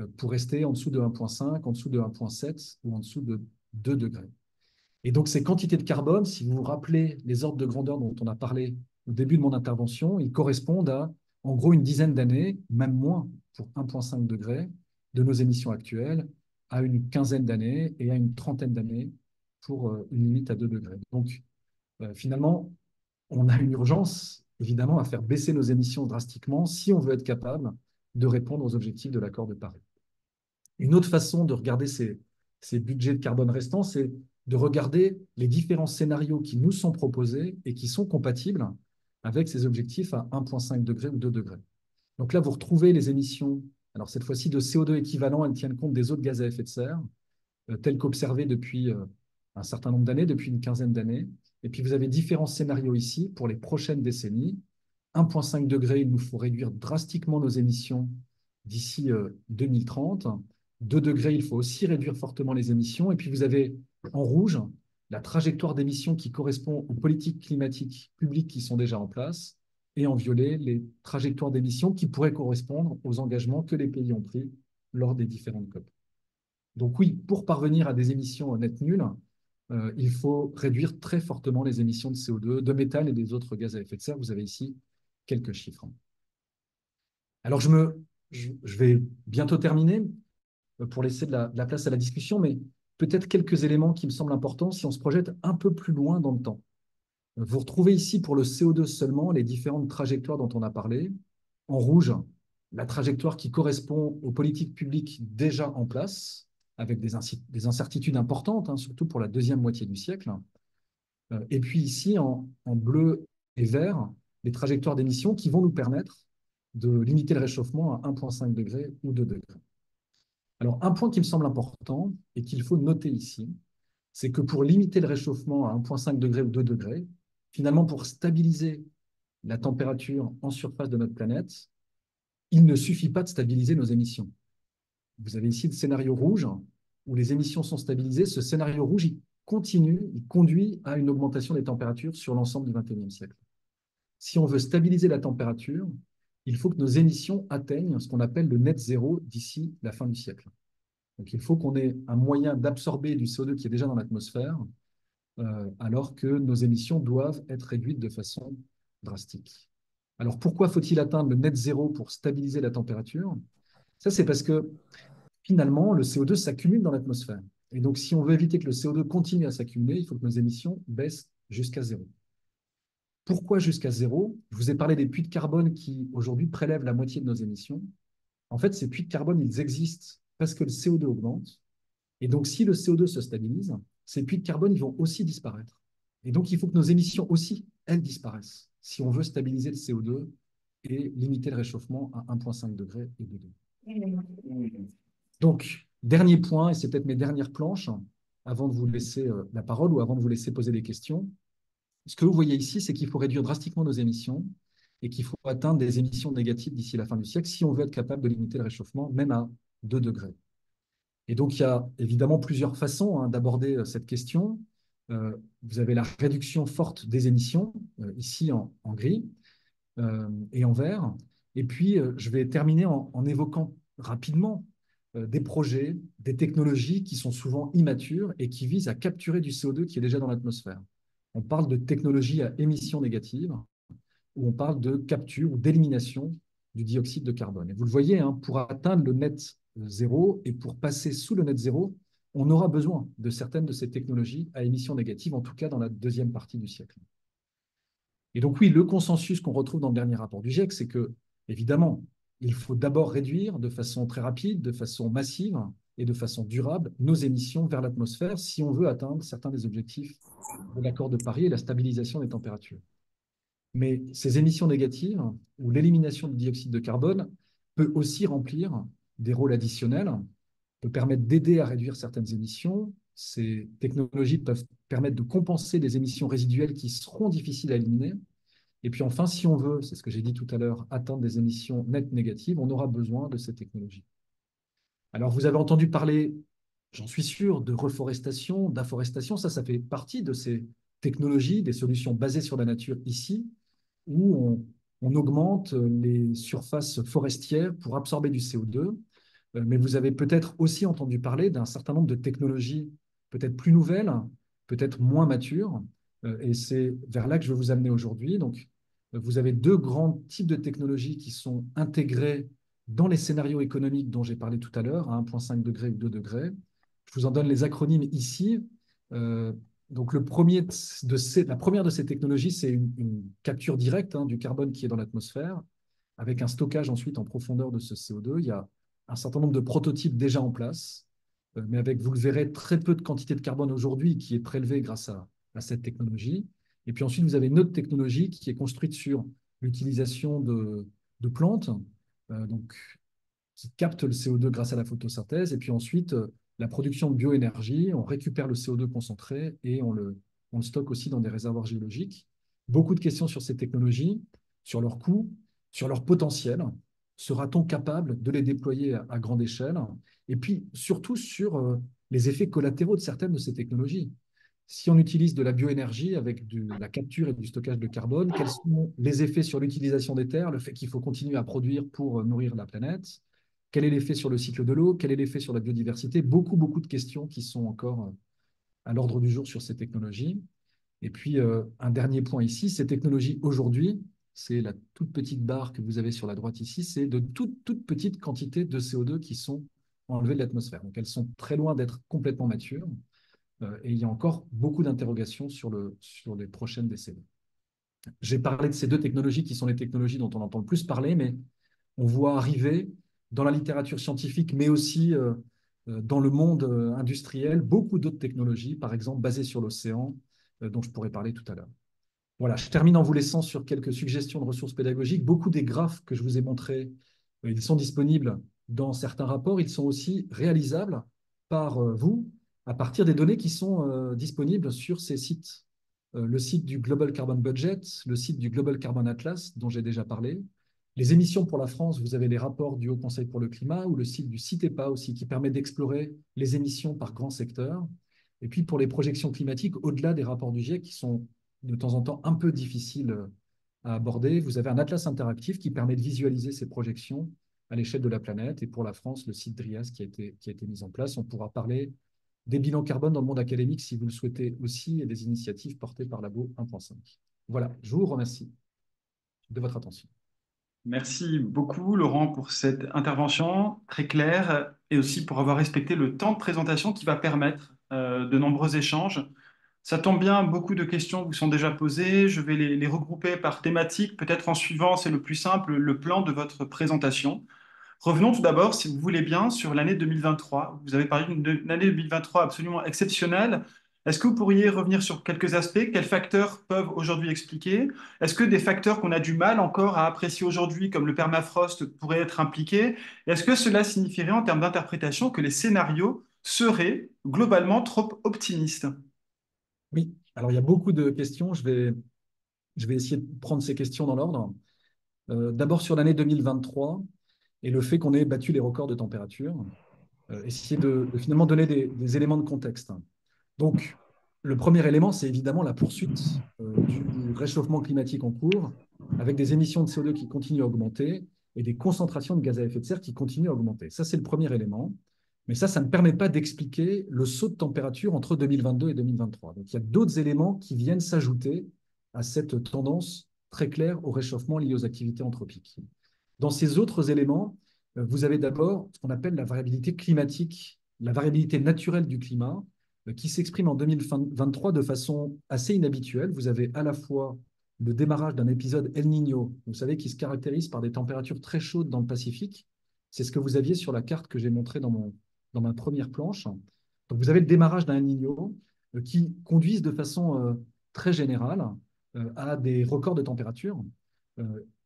euh, pour rester en dessous de 1,5, en dessous de 1,7 ou en dessous de 2 degrés. Et donc ces quantités de carbone, si vous vous rappelez les ordres de grandeur dont on a parlé au début de mon intervention, ils correspondent à en gros une dizaine d'années, même moins pour 1,5 degré de nos émissions actuelles, à une quinzaine d'années et à une trentaine d'années pour euh, une limite à 2 degrés. Donc euh, finalement, on a une urgence évidemment à faire baisser nos émissions drastiquement si on veut être capable de répondre aux objectifs de l'accord de Paris. Une autre façon de regarder ces, ces budgets de carbone restants, c'est de regarder les différents scénarios qui nous sont proposés et qui sont compatibles avec ces objectifs à 1,5 degré ou 2 degrés. Donc là, vous retrouvez les émissions, alors cette fois-ci de CO2 équivalent, elles tiennent compte des autres gaz à effet de serre, euh, telles qu'observées depuis euh, un certain nombre d'années, depuis une quinzaine d'années. Et puis vous avez différents scénarios ici pour les prochaines décennies. 1,5 degré, il nous faut réduire drastiquement nos émissions d'ici 2030. Euh, 2 degrés, il faut aussi réduire fortement les émissions. Et puis vous avez en rouge la trajectoire d'émissions qui correspond aux politiques climatiques publiques qui sont déjà en place, et en violet les trajectoires d'émissions qui pourraient correspondre aux engagements que les pays ont pris lors des différentes COP. Donc oui, pour parvenir à des émissions nettes nulles, euh, il faut réduire très fortement les émissions de CO2, de méthane et des autres gaz à effet de serre. Vous avez ici quelques chiffres. Alors je, me, je, vais bientôt terminer euh, pour laisser de la place à la discussion, mais peut-être quelques éléments qui me semblent importants si on se projette un peu plus loin dans le temps. Vous retrouvez ici pour le CO2 seulement les différentes trajectoires dont on a parlé. En rouge, la trajectoire qui correspond aux politiques publiques déjà en place, avec des, incertitudes importantes, hein, surtout pour la deuxième moitié du siècle. Euh, et puis ici, en, en bleu et vert, les trajectoires d'émissions qui vont nous permettre de limiter le réchauffement à 1,5 degré ou 2 degrés. Alors, un point qui me semble important et qu'il faut noter ici, c'est que pour limiter le réchauffement à 1,5 degré ou 2 degrés, finalement, pour stabiliser la température en surface de notre planète, il ne suffit pas de stabiliser nos émissions. Vous avez ici le scénario rouge où les émissions sont stabilisées. Ce scénario rouge, il continue, il conduit à une augmentation des températures sur l'ensemble du XXIe siècle. Si on veut stabiliser la température, il faut que nos émissions atteignent ce qu'on appelle le net zéro d'ici la fin du siècle. Donc il faut qu'on ait un moyen d'absorber du CO2 qui est déjà dans l'atmosphère, euh, alors que nos émissions doivent être réduites de façon drastique. Alors pourquoi faut-il atteindre le net zéro pour stabiliser la température? Ça, c'est parce que finalement, le CO2 s'accumule dans l'atmosphère. Et donc, si on veut éviter que le CO2 continue à s'accumuler, il faut que nos émissions baissent jusqu'à zéro. Pourquoi jusqu'à zéro? Je vous ai parlé des puits de carbone qui, aujourd'hui, prélèvent la moitié de nos émissions. En fait, ces puits de carbone, ils existent parce que le CO2 augmente. Et donc, si le CO2 se stabilise, ces puits de carbone ils vont aussi disparaître. Et donc, il faut que nos émissions aussi, elles, disparaissent, si on veut stabiliser le CO2 et limiter le réchauffement à 1,5 degré et 2 degrés. Donc, dernier point, et c'est peut-être mes dernières planches, avant de vous laisser euh, la parole ou avant de vous laisser poser des questions. Ce que vous voyez ici, c'est qu'il faut réduire drastiquement nos émissions et qu'il faut atteindre des émissions négatives d'ici la fin du siècle si on veut être capable de limiter le réchauffement, même à 2 degrés. Et donc, il y a évidemment plusieurs façons hein, d'aborder euh, cette question. Euh, vous avez la réduction forte des émissions, euh, ici en, gris et en vert. Et puis, je vais terminer en évoquant rapidement des projets, des technologies qui sont souvent immatures et qui visent à capturer du CO2 qui est déjà dans l'atmosphère on parle de technologie à émissions négatives, ou on parle de capture ou d'élimination du dioxyde de carbone. Et vous le voyez, hein, pour atteindre le net zéro et pour passer sous le net zéro, on aura besoin de certaines de ces technologies à émissions négatives, en tout cas dans la deuxième partie du siècle. Et donc oui, le consensus qu'on retrouve dans le dernier rapport du GIEC, c'est que, évidemment, il faut d'abord réduire de façon très rapide, de façon massive, de façon durable nos émissions vers l'atmosphère si on veut atteindre certains des objectifs de l'accord de Paris et la stabilisation des températures. Mais ces émissions négatives ou l'élimination du dioxyde de carbone peut aussi remplir des rôles additionnels, peut permettre d'aider à réduire certaines émissions. Ces technologies peuvent permettre de compenser des émissions résiduelles qui seront difficiles à éliminer. Et puis enfin, si on veut, c'est ce que j'ai dit tout à l'heure, atteindre des émissions nettes négatives, on aura besoin de ces technologies. Alors, vous avez entendu parler, j'en suis sûr, de reforestation, d'afforestation. Ça, ça fait partie de ces technologies, des solutions basées sur la nature ici, où on, augmente les surfaces forestières pour absorber du CO2. Euh, mais vous avez peut-être aussi entendu parler d'un certain nombre de technologies peut-être plus nouvelles, peut-être moins matures. Euh, et c'est vers là que je veux vous amener aujourd'hui. Donc, vous avez deux grands types de technologies qui sont intégrées dans les scénarios économiques dont j'ai parlé tout à l'heure, à 1,5 degré ou 2 degrés. Je vous en donne les acronymes ici. Euh, donc, la première de ces technologies, c'est une, capture directe hein, du carbone qui est dans l'atmosphère, avec un stockage ensuite en profondeur de ce CO2. Il y a un certain nombre de prototypes déjà en place, euh, mais avec, vous le verrez, très peu de quantité de carbone aujourd'hui qui est prélevée grâce à, cette technologie. Et puis ensuite, vous avez une autre technologie qui est construite sur l'utilisation de, plantes, donc, qui captent le CO2 grâce à la photosynthèse. Et puis ensuite, euh, la production de bioénergie, on récupère le CO2 concentré et on le, on le stocke aussi dans des réservoirs géologiques. Beaucoup de questions sur ces technologies, sur leur coût, sur leur potentiel. Sera-t-on capable de les déployer à, grande échelle? Et puis surtout sur euh, les effets collatéraux de certaines de ces technologies. Si on utilise de la bioénergie avec de la capture et du stockage de carbone, quels sont les effets sur l'utilisation des terres, le fait qu'il faut continuer à produire pour euh, nourrir la planète? Quel est l'effet sur le cycle de l'eau? Quel est l'effet sur la biodiversité? Beaucoup, beaucoup de questions qui sont encore euh, à l'ordre du jour sur ces technologies. Et puis, euh, un dernier point ici, ces technologies aujourd'hui, c'est la toute petite barre que vous avez sur la droite ici, c'est de toutes, toutes petites quantités de CO2 qui sont enlevées de l'atmosphère. Donc, elles sont très loin d'être complètement matures. Euh, et il y a encore beaucoup d'interrogations sur, le, sur les prochaines décennies. J'ai parlé de ces deux technologies qui sont les technologies dont on entend le plus parler, mais on voit arriver dans la littérature scientifique, mais aussi euh, euh, dans le monde industriel, beaucoup d'autres technologies, par exemple basées sur l'océan, dont je pourrais parler tout à l'heure. Voilà, je termine en vous laissant sur quelques suggestions de ressources pédagogiques. Beaucoup des graphes que je vous ai montrés, ils sont disponibles dans certains rapports. Ils sont aussi réalisables par vous à partir des données qui sont disponibles sur ces sites. Le site du Global Carbon Budget, le site du Global Carbon Atlas, dont j'ai déjà parlé, les émissions pour la France, vous avez les rapports du Haut Conseil pour le climat ou le site du CITEPA aussi qui permet d'explorer les émissions par grand secteur. Et puis pour les projections climatiques, au-delà des rapports du GIEC qui sont de temps en temps un peu difficiles à aborder, vous avez un atlas interactif qui permet de visualiser ces projections à l'échelle de la planète. Et pour la France, le site DRIAS qui a été, qui a été mis en place. On pourra parler des bilans carbone dans le monde académique si vous le souhaitez aussi et des initiatives portées par Labo 1.5. Voilà, je vous remercie de votre attention. Merci beaucoup, Laurent, pour cette intervention très claire et aussi pour avoir respecté le temps de présentation qui va permettre euh, de nombreux échanges. Ça tombe bien, beaucoup de questions vous sont déjà posées. Je vais les, regrouper par thématique, peut-être en suivant, c'est le plus simple, le plan de votre présentation. Revenons tout d'abord, si vous voulez bien, sur l'année 2023. Vous avez parlé d'une année 2023 absolument exceptionnelle est-ce que vous pourriez revenir sur quelques aspects? Quels facteurs peuvent aujourd'hui expliquer? Est-ce que des facteurs qu'on a du mal encore à apprécier aujourd'hui, comme le permafrost, pourraient être impliqués? Est-ce que cela signifierait en termes d'interprétation que les scénarios seraient globalement trop optimistes? Oui, alors il y a beaucoup de questions. Je vais, essayer de prendre ces questions dans l'ordre. Euh, d'abord sur l'année 2023 et le fait qu'on ait battu les records de température. Euh, essayer de, finalement donner des éléments de contexte. Donc, le premier élément, c'est évidemment la poursuite euh, du réchauffement climatique en cours, avec des émissions de CO2 qui continuent à augmenter et des concentrations de gaz à effet de serre qui continuent à augmenter. Ça, c'est le premier élément. Mais ça, ça ne permet pas d'expliquer le saut de température entre 2022 et 2023. Donc, il y a d'autres éléments qui viennent s'ajouter à cette tendance très claire au réchauffement lié aux activités anthropiques. Dans ces autres éléments, euh, vous avez d'abord ce qu'on appelle la variabilité climatique, la variabilité naturelle du climat, euh, qui s'exprime en 2023 de façon assez inhabituelle. Vous avez à la fois le démarrage d'un épisode El Niño, vous savez, qui se caractérise par des températures très chaudes dans le Pacifique. C'est ce que vous aviez sur la carte que j'ai montrée dans ma première planche. Vous avez le démarrage d'un Niño qui conduisent de façon très générale à des records de température.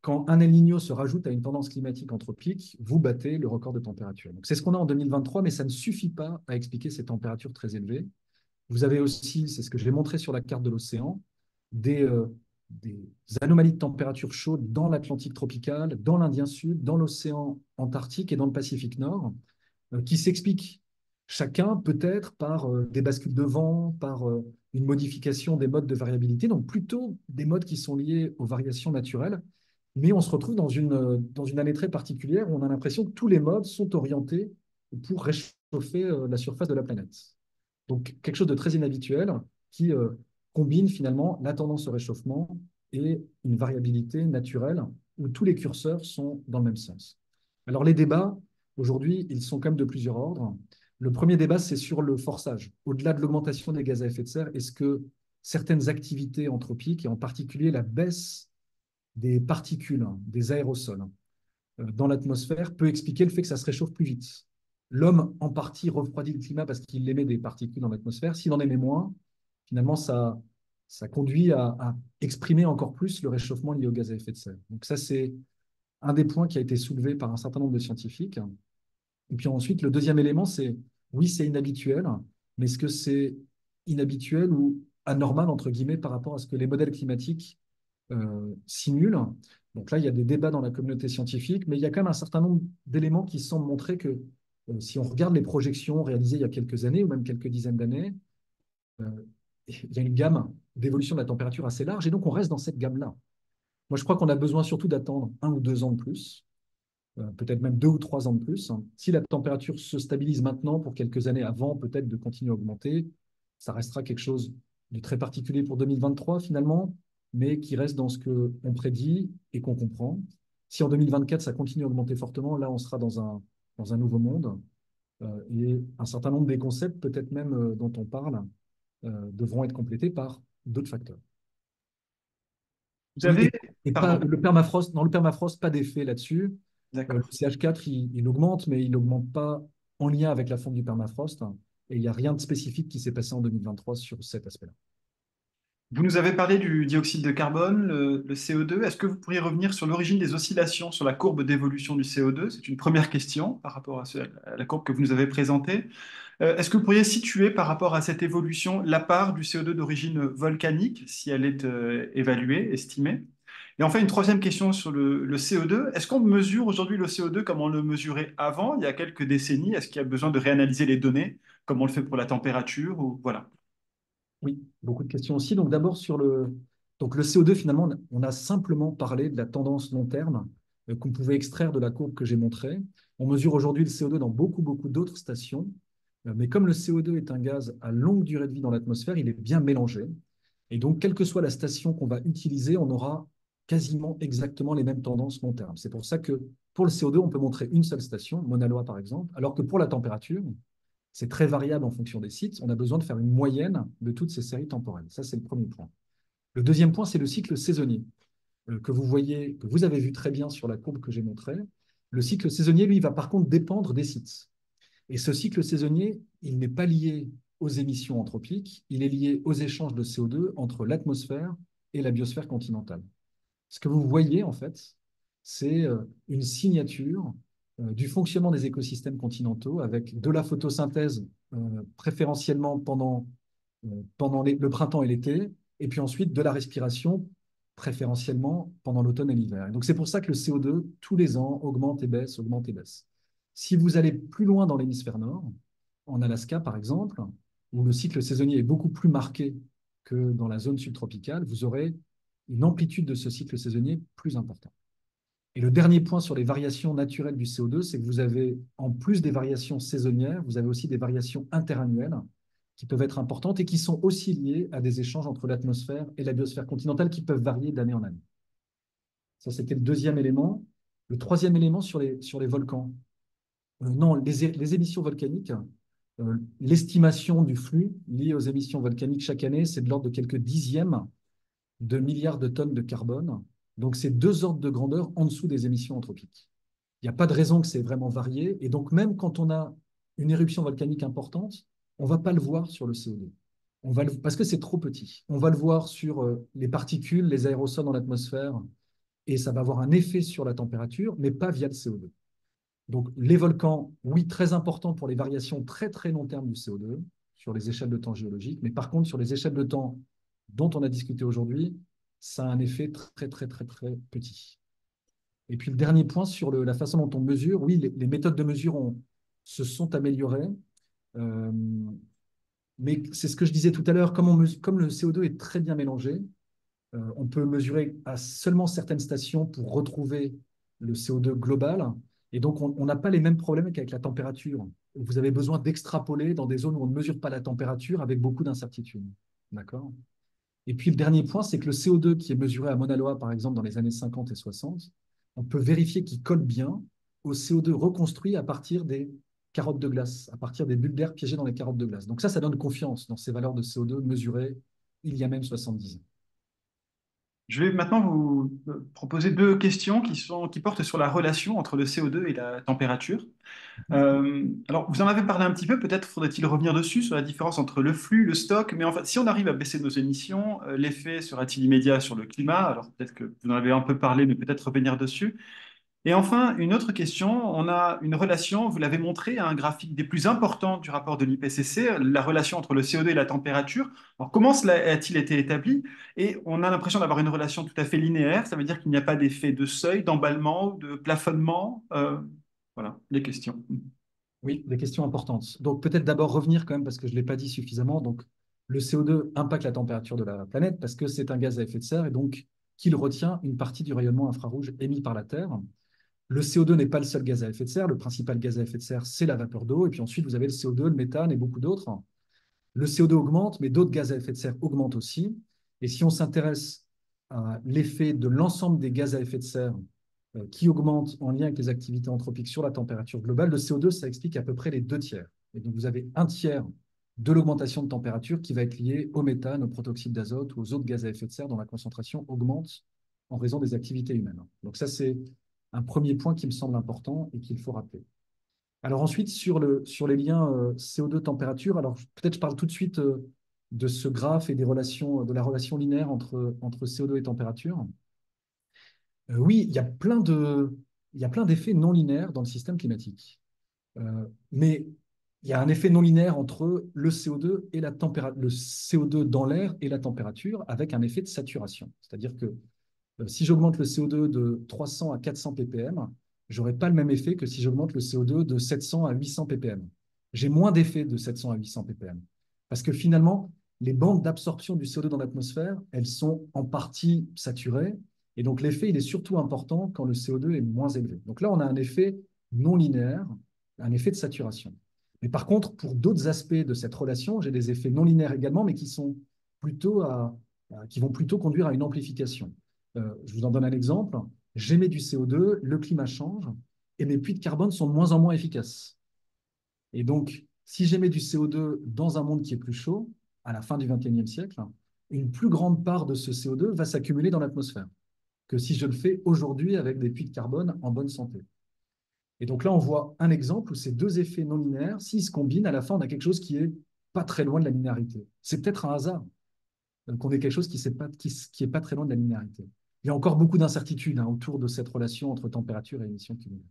Quand un El Niño se rajoute à une tendance climatique anthropique, vous battez le record de température. C'est ce qu'on a en 2023, mais ça ne suffit pas à expliquer ces températures très élevées. Vous avez aussi, c'est ce que je vais montrer sur la carte de l'océan, des, des anomalies de température chaude dans l'Atlantique tropical, dans l'Indien Sud, dans l'océan Antarctique et dans le Pacifique Nord, euh, qui s'expliquent chacun peut-être par euh, des bascules de vent, par euh, une modification des modes de variabilité, donc plutôt des modes qui sont liés aux variations naturelles. Mais on se retrouve dans une, dans une année très particulière où on a l'impression que tous les modes sont orientés pour réchauffer la surface de la planète. Donc quelque chose de très inhabituel qui combine finalement la tendance au réchauffement et une variabilité naturelle où tous les curseurs sont dans le même sens. Alors les débats, aujourd'hui, ils sont quand même de plusieurs ordres. Le premier débat, c'est sur le forçage. Au-delà de l'augmentation des gaz à effet de serre, est-ce que certaines activités anthropiques, et en particulier la baisse des particules, des aérosols euh, dans l'atmosphère, peut expliquer le fait que ça se réchauffe plus vite? L'homme, en partie, refroidit le climat parce qu'il émet des particules dans l'atmosphère. S'il en émet moins, finalement, ça, ça conduit à, exprimer encore plus le réchauffement lié au gaz à effet de serre. Donc ça, c'est un des points qui a été soulevé par un certain nombre de scientifiques. Et puis ensuite, le deuxième élément, c'est oui, c'est inhabituel, mais est-ce que c'est inhabituel ou anormal, entre guillemets, par rapport à ce que les modèles climatiques euh, simulent? Donc là, il y a des débats dans la communauté scientifique, mais il y a quand même un certain nombre d'éléments qui semblent montrer que euh, si on regarde les projections réalisées il y a quelques années, ou même quelques dizaines d'années, euh, il y a une gamme d'évolution de la température assez large, et donc on reste dans cette gamme-là. Moi, je crois qu'on a besoin surtout d'attendre un ou deux ans de plus, peut-être même deux ou trois ans de plus. Si la température se stabilise maintenant pour quelques années avant peut-être de continuer à augmenter, ça restera quelque chose de très particulier pour 2023 finalement, mais qui reste dans ce qu'on prédit et qu'on comprend. Si en 2024, ça continue à augmenter fortement, là, on sera dans un, dans un nouveau monde. Euh, et un certain nombre des concepts, peut-être même euh, dont on parle, euh, devront être complétés par d'autres facteurs. Vous avez et pas, le permafrost, dans le permafrost, pas d'effet là-dessus. Euh, le CH4, il, augmente, mais il n'augmente pas en lien avec la fonte du permafrost. Et il n'y a rien de spécifique qui s'est passé en 2023 sur cet aspect-là. Vous nous avez parlé du dioxyde de carbone, le, le CO2. Est-ce que vous pourriez revenir sur l'origine des oscillations sur la courbe d'évolution du CO2 C'est une première question par rapport à, à, la courbe que vous nous avez présentée. Euh, est-ce que vous pourriez situer par rapport à cette évolution la part du CO2 d'origine volcanique, si elle est euh, évaluée, estimée? Et enfin, une troisième question sur le, CO2. Est-ce qu'on mesure aujourd'hui le CO2 comme on le mesurait avant, il y a quelques décennies? Est-ce qu'il y a besoin de réanalyser les données, comme on le fait pour la température ou... Voilà. Oui, beaucoup de questions aussi. Donc d'abord sur le, donc le CO2, finalement, on a simplement parlé de la tendance long terme euh, qu'on pouvait extraire de la courbe que j'ai montrée. On mesure aujourd'hui le CO2 dans beaucoup, beaucoup d'autres stations. Euh, mais comme le CO2 est un gaz à longue durée de vie dans l'atmosphère, il est bien mélangé. Et donc, quelle que soit la station qu'on va utiliser, on aura quasiment exactement les mêmes tendances long terme. C'est pour ça que pour le CO2, on peut montrer une seule station, Mauna par exemple, alors que pour la température, c'est très variable en fonction des sites. On a besoin de faire une moyenne de toutes ces séries temporelles. Ça, c'est le premier point. Le deuxième point, c'est le cycle saisonnier, euh, que vous voyez, que vous avez vu très bien sur la courbe que j'ai montrée. Le cycle saisonnier, lui, va par contre dépendre des sites. Et ce cycle saisonnier, il n'est pas lié aux émissions anthropiques, il est lié aux échanges de CO2 entre l'atmosphère et la biosphère continentale. Ce que vous voyez, en fait, c'est euh, une signature euh, du fonctionnement des écosystèmes continentaux avec de la photosynthèse euh, préférentiellement pendant, le printemps et l'été, et puis ensuite de la respiration préférentiellement pendant l'automne et l'hiver. Donc c'est pour ça que le CO2, tous les ans, augmente et baisse, augmente et baisse. Si vous allez plus loin dans l'hémisphère nord, en Alaska par exemple, où le cycle saisonnier est beaucoup plus marqué que dans la zone subtropicale, vous aurez une amplitude de ce cycle saisonnier plus importante. Et le dernier point sur les variations naturelles du CO2, c'est que vous avez, en plus des variations saisonnières, vous avez aussi des variations interannuelles qui peuvent être importantes et qui sont aussi liées à des échanges entre l'atmosphère et la biosphère continentale qui peuvent varier d'année en année. Ça, c'était le deuxième élément. Le troisième élément sur les, sur les volcans. Euh, non, les, émissions volcaniques, euh, l'estimation du flux lié aux émissions volcaniques chaque année, c'est de l'ordre de quelques dixièmes de milliards de tonnes de carbone. Donc, c'est deux ordres de grandeur en dessous des émissions anthropiques. Il n'y a pas de raison que c'est vraiment varié. Et donc, même quand on a une éruption volcanique importante, on ne va pas le voir sur le CO2. On va parce que c'est trop petit. On va le voir sur euh, les particules, les aérosols dans l'atmosphère, et ça va avoir un effet sur la température, mais pas via le CO2. Donc les volcans, oui, très importants pour les variations très très long terme du CO2 sur les échelles de temps géologiques, mais par contre sur les échelles de temps dont on a discuté aujourd'hui, ça a un effet très très très petit. Et puis le dernier point sur la façon dont on mesure, oui, les, méthodes de mesure se sont améliorées. Euh, mais c'est ce que je disais tout à l'heure, comme, comme, le CO2 est très bien mélangé, euh, on peut mesurer à seulement certaines stations pour retrouver le CO2 global. Et donc, on n'a pas les mêmes problèmes qu'avec la température. Vous avez besoin d'extrapoler dans des zones où on ne mesure pas la température avec beaucoup d'incertitudes. D'accord? Et puis, le dernier point, c'est que le CO2 qui est mesuré à Mauna Loa, par exemple, dans les années 50 et 60, on peut vérifier qu'il colle bien au CO2 reconstruit à partir des carottes de glace, à partir des bulles d'air piégées dans les carottes de glace. Donc ça, ça donne confiance dans ces valeurs de CO2 mesurées il y a même 70 ans. Je vais maintenant vous proposer deux questions qui, sont, qui portent sur la relation entre le CO2 et la température. Euh, alors, vous en avez parlé un petit peu, peut-être faudrait-il revenir dessus, sur la différence entre le flux, le stock, mais en fait, si on arrive à baisser nos émissions, euh, l'effet sera-t-il immédiat sur le climat? Alors, peut-être que vous en avez un peu parlé, mais peut-être revenir dessus. Et enfin, une autre question, on a une relation, vous l'avez montré, un graphique des plus importants du rapport de l'IPCC, la relation entre le CO2 et la température. Alors, comment cela a-t-il été établi? Et on a l'impression d'avoir une relation tout à fait linéaire, ça veut dire qu'il n'y a pas d'effet de seuil, d'emballement, de plafonnement. Euh, voilà, les questions. Oui, des questions importantes. Donc peut-être d'abord revenir quand même, parce que je ne l'ai pas dit suffisamment, donc le CO2 impacte la température de la planète parce que c'est un gaz à effet de serre et donc qu'il retient une partie du rayonnement infrarouge émis par la Terre. Le CO2 n'est pas le seul gaz à effet de serre. Le principal gaz à effet de serre, c'est la vapeur d'eau. Et puis ensuite, vous avez le CO2, le méthane et beaucoup d'autres. Le CO2 augmente, mais d'autres gaz à effet de serre augmentent aussi. Et si on s'intéresse à l'effet de l'ensemble des gaz à effet de serre euh, qui augmentent en lien avec les activités anthropiques sur la température globale, le CO2, ça explique à peu près les deux tiers. Et donc, vous avez un tiers de l'augmentation de température qui va être liée au méthane, au protoxyde d'azote ou aux autres gaz à effet de serre dont la concentration augmente en raison des activités humaines. Donc ça, c'est un premier point qui me semble important et qu'il faut rappeler. Alors ensuite, sur, le, sur les liens euh, CO2-température, alors peut-être je parle tout de suite euh, de ce graphe et des relations, de la relation linéaire entre, entre CO2 et température. Euh, oui, il y a plein de, d'effets non linéaires dans le système climatique. mais il y a un effet non linéaire entre le CO2 et la température, le CO2 dans l'air et la température, avec un effet de saturation. C'est-à-dire que si j'augmente le CO2 de 300 à 400 ppm, j'aurai pas le même effet que si j'augmente le CO2 de 700 à 800 ppm. J'ai moins d'effet de 700 à 800 ppm. Parce que finalement, les bandes d'absorption du CO2 dans l'atmosphère, elles sont en partie saturées. Et donc, l'effet, il est surtout important quand le CO2 est moins élevé. Donc là, on a un effet non linéaire, un effet de saturation. Mais par contre, pour d'autres aspects de cette relation, j'ai des effets non linéaires également, mais qui, sont plutôt qui vont plutôt conduire à une amplification. Euh, je vous en donne un exemple. J'émets du CO2, le climat change et mes puits de carbone sont de moins en moins efficaces. Et donc, si j'émets du CO2 dans un monde qui est plus chaud, à la fin du XXIe siècle, une plus grande part de ce CO2 va s'accumuler dans l'atmosphère que si je le fais aujourd'hui avec des puits de carbone en bonne santé. Et donc là, on voit un exemple où ces deux effets non linéaires, s'ils se combinent, à la fin, on a quelque chose qui est pas très loin de la linéarité. C'est peut-être un hasard qu'on ait quelque chose qui n'est qui, pas très loin de la linéarité. Il y a encore beaucoup d'incertitudes hein, autour de cette relation entre température et émissions cumulées.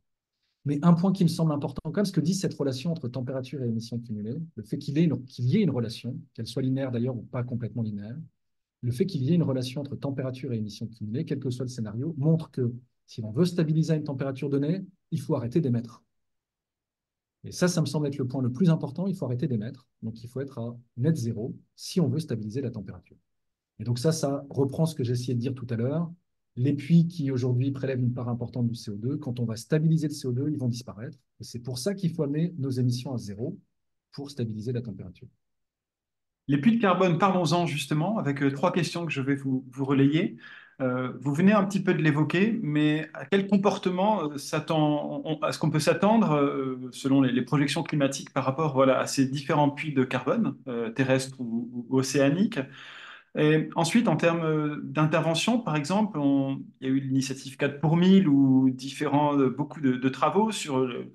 Mais un point qui me semble important quand même, ce que dit cette relation entre température et émissions cumulées, le fait qu'il y ait une relation, qu'elle soit linéaire d'ailleurs ou pas complètement linéaire, le fait qu'il y ait une relation entre température et émissions cumulées, quel que soit le scénario, montre que si on veut stabiliser à une température donnée, il faut arrêter d'émettre. Et ça, ça me semble être le point le plus important, il faut arrêter d'émettre. Donc il faut être à net zéro si on veut stabiliser la température. Et donc ça, ça reprend ce que j'ai essayé de dire tout à l'heure les puits qui aujourd'hui prélèvent une part importante du CO2, quand on va stabiliser le CO2, ils vont disparaître. C'est pour ça qu'il faut amener nos émissions à zéro pour stabiliser la température. Les puits de carbone, parlons-en justement, avec euh, trois questions que je vais vous, relayer. Euh, vous venez un petit peu de l'évoquer, mais à quel comportement euh, est-ce qu'on peut s'attendre selon les, projections climatiques par rapport à ces différents puits de carbone, terrestres ou océaniques? Ensuite, en termes d'intervention, par exemple, il y a eu l'initiative 4 pour 1000 ou différents, beaucoup de, travaux sur le,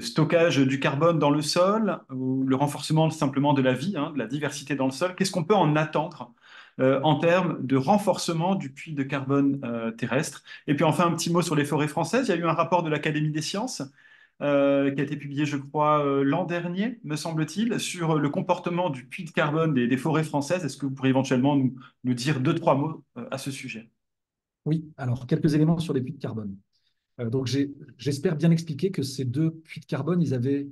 stockage du carbone dans le sol ou le renforcement simplement de la vie, hein, de la diversité dans le sol. Qu'est-ce qu'on peut en attendre euh, en termes de renforcement du puits de carbone euh, terrestre? Et puis enfin, un petit mot sur les forêts françaises. Il y a eu un rapport de l'Académie des sciences euh, qui a été publié, je crois, euh, l'an dernier, me semble-t-il, sur le comportement du puits de carbone des, forêts françaises. Est-ce que vous pourriez éventuellement nous, dire deux, trois mots euh, à ce sujet? Oui, alors quelques éléments sur les puits de carbone. Euh, donc j'espère bien expliquer que ces deux puits de carbone, ils avaient,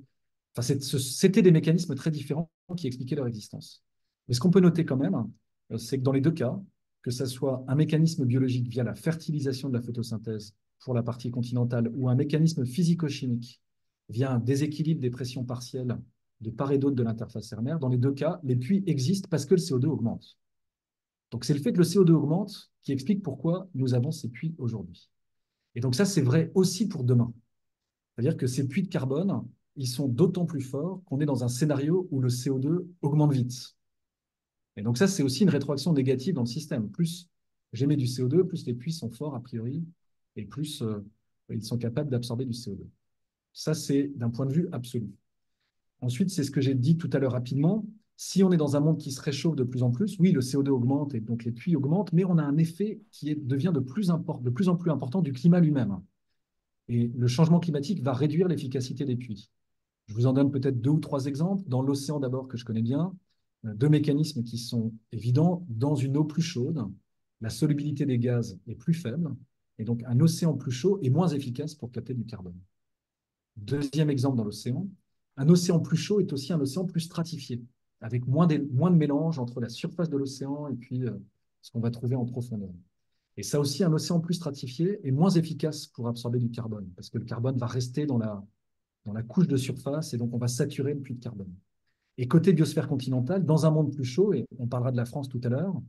enfin, c'était des mécanismes très différents qui expliquaient leur existence. Mais ce qu'on peut noter quand même, c'est que dans les deux cas, que ce soit un mécanisme biologique via la fertilisation de la photosynthèse pour la partie continentale ou un mécanisme physico-chimique via un déséquilibre des pressions partielles de part et d'autre de l'interface ternaire, dans les deux cas, les puits existent parce que le CO2 augmente. Donc c'est le fait que le CO2 augmente qui explique pourquoi nous avons ces puits aujourd'hui. Et donc ça, c'est vrai aussi pour demain. C'est-à-dire que ces puits de carbone, ils sont d'autant plus forts qu'on est dans un scénario où le CO2 augmente vite. Et donc ça, c'est aussi une rétroaction négative dans le système. Plus j'émets du CO2, plus les puits sont forts a priori, et plus euh, ils sont capables d'absorber du CO2. Ça, c'est d'un point de vue absolu. Ensuite, c'est ce que j'ai dit tout à l'heure rapidement. Si on est dans un monde qui se réchauffe de plus en plus, oui, le CO2 augmente et donc les puits augmentent, mais on a un effet qui devient de plus, de plus en plus important du climat lui-même. Et le changement climatique va réduire l'efficacité des puits. Je vous en donne peut-être deux ou trois exemples. Dans l'océan d'abord, que je connais bien, euh, deux mécanismes qui sont évidents. Dans une eau plus chaude, la solubilité des gaz est plus faible, et donc un océan plus chaud est moins efficace pour capter du carbone. Deuxième exemple dans l'océan, un océan plus chaud est aussi un océan plus stratifié, avec moins de, mélange entre la surface de l'océan et puis euh, ce qu'on va trouver en profondeur. Et ça aussi, un océan plus stratifié est moins efficace pour absorber du carbone, parce que le carbone va rester dans la, dans la couche de surface, et donc on va saturer le puits de carbone. Et côté biosphère continentale, dans un monde plus chaud, et on parlera de la France tout à l'heure,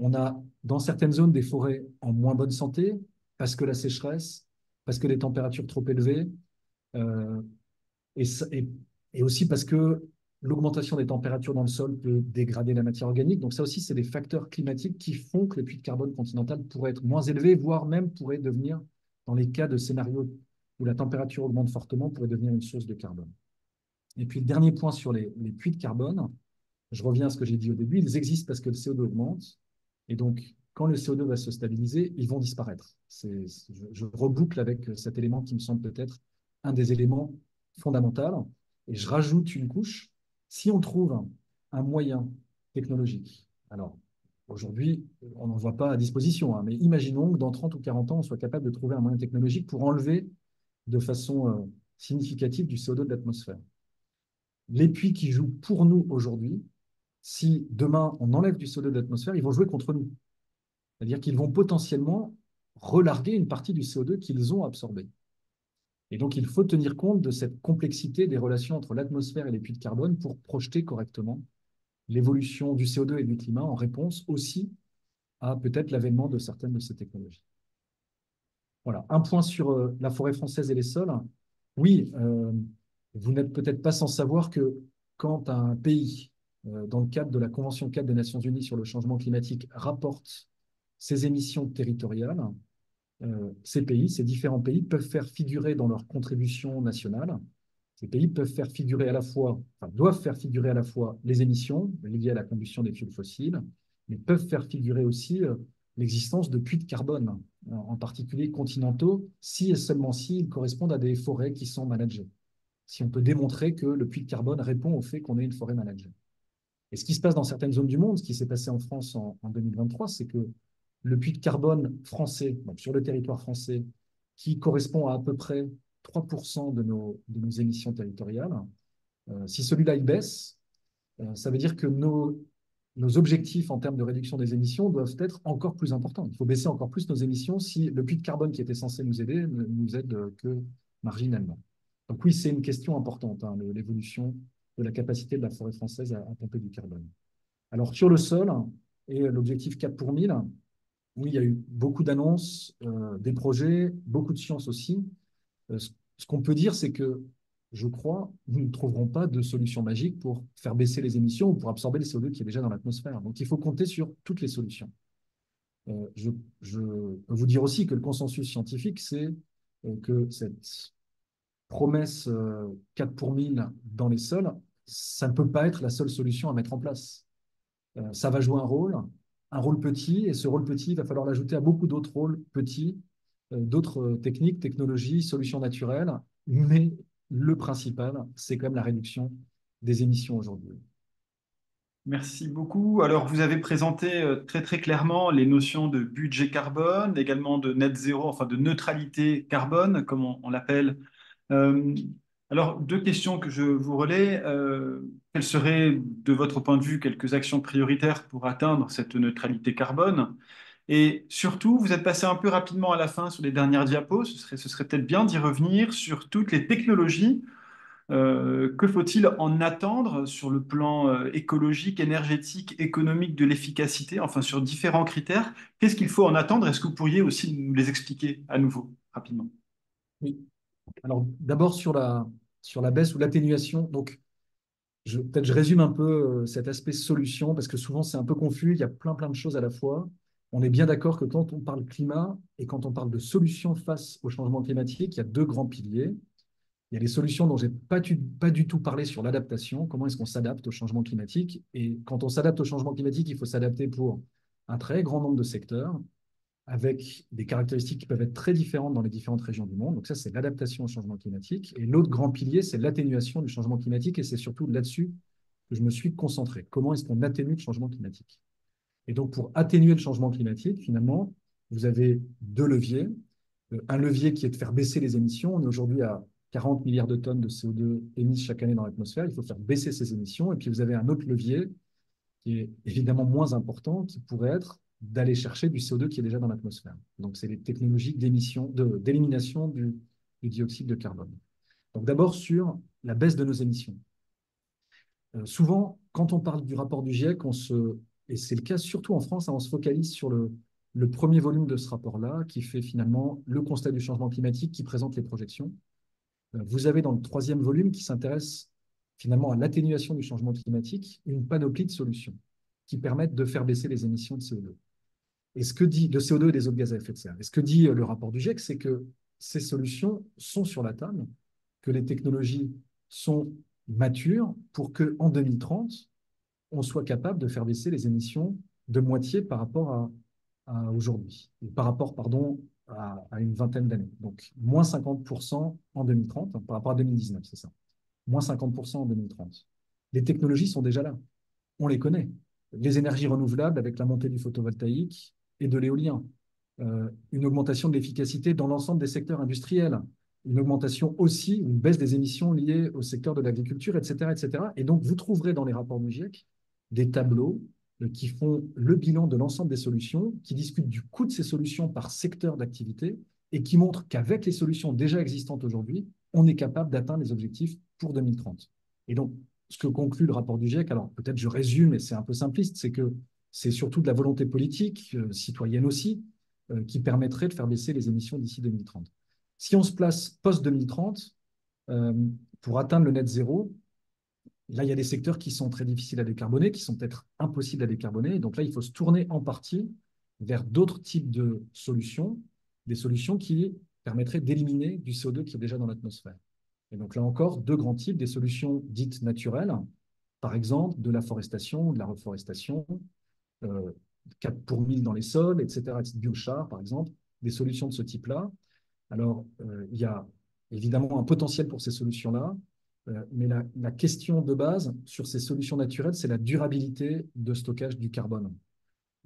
on a dans certaines zones des forêts en moins bonne santé, parce que la sécheresse, parce que les températures trop élevées, euh, et, aussi parce que l'augmentation des températures dans le sol peut dégrader la matière organique. Donc ça aussi, c'est des facteurs climatiques qui font que le puits de carbone continental pourrait être moins élevé, voire même pourrait devenir, dans les cas de scénarios où la température augmente fortement, pourrait devenir une source de carbone. Et puis le dernier point sur les, les puits de carbone, je reviens à ce que j'ai dit au début, ils existent parce que le CO2 augmente. Et donc, quand le CO2 va se stabiliser, ils vont disparaître. Je, reboucle avec cet élément qui me semble peut-être un des éléments fondamentaux. Et je rajoute une couche. Si on trouve un moyen technologique, alors aujourd'hui, on n'en voit pas à disposition, hein, mais imaginons que dans 30 ou 40 ans, on soit capable de trouver un moyen technologique pour enlever de façon euh, significative du CO2 de l'atmosphère. Les puits qui jouent pour nous aujourd'hui, si demain on enlève du CO2 de l'atmosphère, ils vont jouer contre nous. C'est-à-dire qu'ils vont potentiellement relarguer une partie du CO2 qu'ils ont absorbé. Et donc, il faut tenir compte de cette complexité des relations entre l'atmosphère et les puits de carbone pour projeter correctement l'évolution du CO2 et du climat en réponse aussi à peut-être l'avènement de certaines de ces technologies. Voilà, un point sur euh, la forêt française et les sols. Oui, euh, vous n'êtes peut-être pas sans savoir que quand un pays, euh, dans le cadre de la Convention 4 des Nations Unies sur le changement climatique, rapporte ses émissions territoriales, euh, ces pays, ces différents pays peuvent faire figurer dans leur contribution nationale, ces pays peuvent faire figurer à la fois, enfin, doivent faire figurer à la fois les émissions liées à la combustion des fuels fossiles, mais peuvent faire figurer aussi euh, l'existence de puits de carbone, en particulier continentaux, si et seulement si ils correspondent à des forêts qui sont managées. Si on peut démontrer que le puits de carbone répond au fait qu'on ait une forêt managée. Et ce qui se passe dans certaines zones du monde, ce qui s'est passé en France en 2023, c'est que le puits de carbone français, sur le territoire français, qui correspond à à peu près 3% de nos, de nos émissions territoriales, euh, si celui-là il baisse, euh, ça veut dire que nos, nos objectifs en termes de réduction des émissions doivent être encore plus importants. Il faut baisser encore plus nos émissions si le puits de carbone qui était censé nous aider ne nous aide que marginalement. Donc oui, c'est une question importante, hein, l'évolution de la capacité de la forêt française à, à pomper du carbone. Alors sur le sol, et l'objectif 4 pour 1000, oui, il y a eu beaucoup d'annonces, euh, des projets, beaucoup de science aussi. Euh, ce, qu'on peut dire, c'est que je crois, nous ne trouverons pas de solution magique pour faire baisser les émissions ou pour absorber le CO2 qui est déjà dans l'atmosphère. Donc il faut compter sur toutes les solutions. Euh, je, peux vous dire aussi que le consensus scientifique, c'est que cette promesse 4 pour 1000 dans les sols, ça ne peut pas être la seule solution à mettre en place. ça va jouer un rôle, un rôle petit, et ce rôle petit, il va falloir l'ajouter à beaucoup d'autres rôles petits, d'autres techniques, technologies, solutions naturelles, mais le principal, c'est quand même la réduction des émissions aujourd'hui. Merci beaucoup. Alors, vous avez présenté euh, très très clairement les notions de budget carbone, également de net zéro, enfin de neutralité carbone, comme on, l'appelle. Euh, alors, deux questions que je vous relais. Euh, quelles seraient, de votre point de vue, quelques actions prioritaires pour atteindre cette neutralité carbone? Et surtout, vous êtes passé un peu rapidement à la fin sur les dernières diapos. Ce serait, peut-être bien d'y revenir sur toutes les technologies. Euh, que faut-il en attendre sur le plan euh, écologique, énergétique, économique, de l'efficacité, enfin sur différents critères Qu'est-ce qu'il faut en attendre? Est-ce que vous pourriez aussi nous les expliquer à nouveau, rapidement? Oui. Alors d'abord sur la, baisse ou l'atténuation. Donc peut-être je résume un peu euh, cet aspect solution parce que souvent c'est un peu confus. Il y a plein plein de choses à la fois on est bien d'accord que quand on parle climat et quand on parle de solutions face au changement climatique, il y a deux grands piliers. Il y a les solutions dont je n'ai pas, du tout parlé sur l'adaptation, comment est-ce qu'on s'adapte au changement climatique. Et quand on s'adapte au changement climatique, il faut s'adapter pour un très grand nombre de secteurs, avec des caractéristiques qui peuvent être très différentes dans les différentes régions du monde. Donc ça, c'est l'adaptation au changement climatique. Et l'autre grand pilier, c'est l'atténuation du changement climatique, et c'est surtout là-dessus que je me suis concentré. Comment est-ce qu'on atténue le changement climatique? Et donc, pour atténuer le changement climatique, finalement, vous avez deux leviers. Euh, un levier qui est de faire baisser les émissions. On est aujourd'hui à 40 milliards de tonnes de CO2 émises chaque année dans l'atmosphère. Il faut faire baisser ces émissions. Et puis, vous avez un autre levier qui est évidemment moins important, qui pourrait être d'aller chercher du CO2 qui est déjà dans l'atmosphère. Donc, c'est les technologies d'élimination du, dioxyde de carbone. Donc, d'abord sur la baisse de nos émissions. Euh, souvent, quand on parle du rapport du GIEC, on se et c'est le cas surtout en France, hein, on se focalise sur le, premier volume de ce rapport-là, qui fait finalement le constat du changement climatique, qui présente les projections. Euh, vous avez dans le troisième volume, qui s'intéresse finalement à l'atténuation du changement climatique, une panoplie de solutions qui permettent de faire baisser les émissions de CO2. Et ce que dit de CO2 et des autres gaz à effet de serre. Et ce que dit euh, le rapport du GIEC, c'est que ces solutions sont sur la table, que les technologies sont matures pour que en 2030, on soit capable de faire baisser les émissions de moitié par rapport à, aujourd'hui, par rapport, pardon, à, une vingtaine d'années. Donc, moins 50% en 2030 par rapport à 2019, c'est ça. Moins 50% en 2030. Les technologies sont déjà là. On les connaît. Les énergies renouvelables avec la montée du photovoltaïque et de l'éolien. Euh, une augmentation de l'efficacité dans l'ensemble des secteurs industriels une augmentation aussi, une baisse des émissions liées au secteur de l'agriculture, etc., etc. Et donc, vous trouverez dans les rapports du GIEC des tableaux euh, qui font le bilan de l'ensemble des solutions, qui discutent du coût de ces solutions par secteur d'activité et qui montrent qu'avec les solutions déjà existantes aujourd'hui, on est capable d'atteindre les objectifs pour 2030. Et donc, ce que conclut le rapport du GIEC, alors peut-être je résume, et c'est un peu simpliste, c'est que c'est surtout de la volonté politique, euh, citoyenne aussi, euh, qui permettrait de faire baisser les émissions d'ici 2030. Si on se place post-2030, pour atteindre le net zéro, Là, il y a des secteurs qui sont très difficiles à décarboner, qui sont peut-être impossibles à décarboner. Donc là, il faut se tourner en partie vers d'autres types de solutions, des solutions qui permettraient d'éliminer du CO2 qui est déjà dans l'atmosphère. Et donc là encore, deux grands types, des solutions dites naturelles, par exemple de la forestation, de la reforestation, euh, 4 pour 1000 dans les sols, etc., biochar, par exemple, des solutions de ce type-là. Alors, euh, il y a évidemment un potentiel pour ces solutions-là, euh, mais la, question de base sur ces solutions naturelles, c'est la durabilité de stockage du carbone.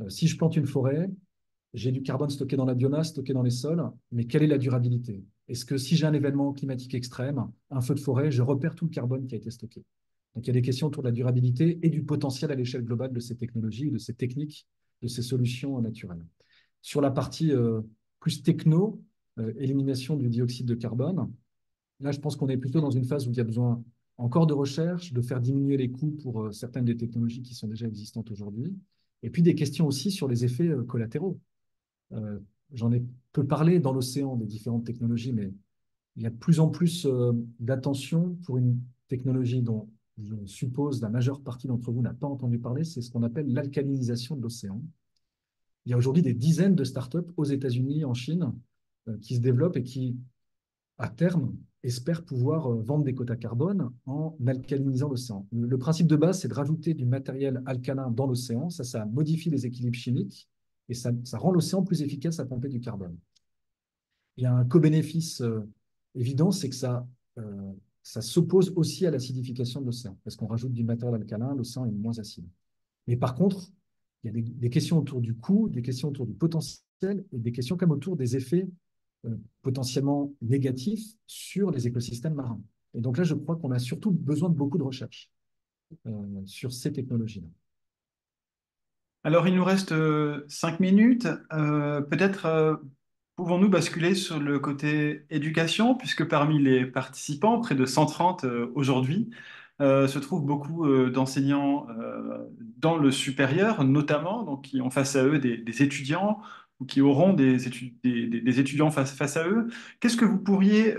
Euh, si je plante une forêt, j'ai du carbone stocké dans la biomasse, stocké dans les sols, mais quelle est la durabilité? Est-ce que si j'ai un événement climatique extrême, un feu de forêt, je repère tout le carbone qui a été stocké? Donc il y a des questions autour de la durabilité et du potentiel à l'échelle globale de ces technologies, de ces techniques, de ces solutions naturelles. Sur la partie euh, plus techno, élimination du dioxyde de carbone, Là, je pense qu'on est plutôt dans une phase où il y a besoin encore de recherche, de faire diminuer les coûts pour euh, certaines des technologies qui sont déjà existantes aujourd'hui. Et puis des questions aussi sur les effets euh, collatéraux. Euh, j'en ai peu parlé dans l'océan des différentes technologies, mais il y a de plus en plus d'attention pour une technologie dont je suppose la majeure partie d'entre vous n'a pas entendu parler, c'est ce qu'on appelle l'alcalinisation de l'océan. Il y a aujourd'hui des dizaines de startups aux États-Unis, en Chine, qui se développent et qui, à terme, espèrent pouvoir vendre des quotas carbone en alcalinisant l'océan. Le principe de base, c'est de rajouter du matériel alcalin dans l'océan. Ça, ça modifie les équilibres chimiques et ça, ça rend l'océan plus efficace à pomper du carbone. Il y a un co-bénéfice évident, c'est que ça, euh, ça s'oppose aussi à l'acidification de l'océan, parce qu'on rajoute du matériel alcalin, l'océan est moins acide. Mais par contre, il y a des, questions autour du coût, des questions autour du potentiel, et des questions comme autour des effets euh, potentiellement négatifs sur les écosystèmes marins. Et donc là, je crois qu'on a surtout besoin de beaucoup de recherche euh, sur ces technologies-là. Alors, il nous reste cinq minutes. Peut-être Pouvons-nous basculer sur le côté éducation, puisque parmi les participants, près de 130 euh, aujourd'hui, euh, se trouvent beaucoup euh, d'enseignants dans le supérieur, notamment, donc qui ont face à eux des, étudiants ou qui auront des, étudiants face, face, à eux. Qu'est-ce que vous pourriez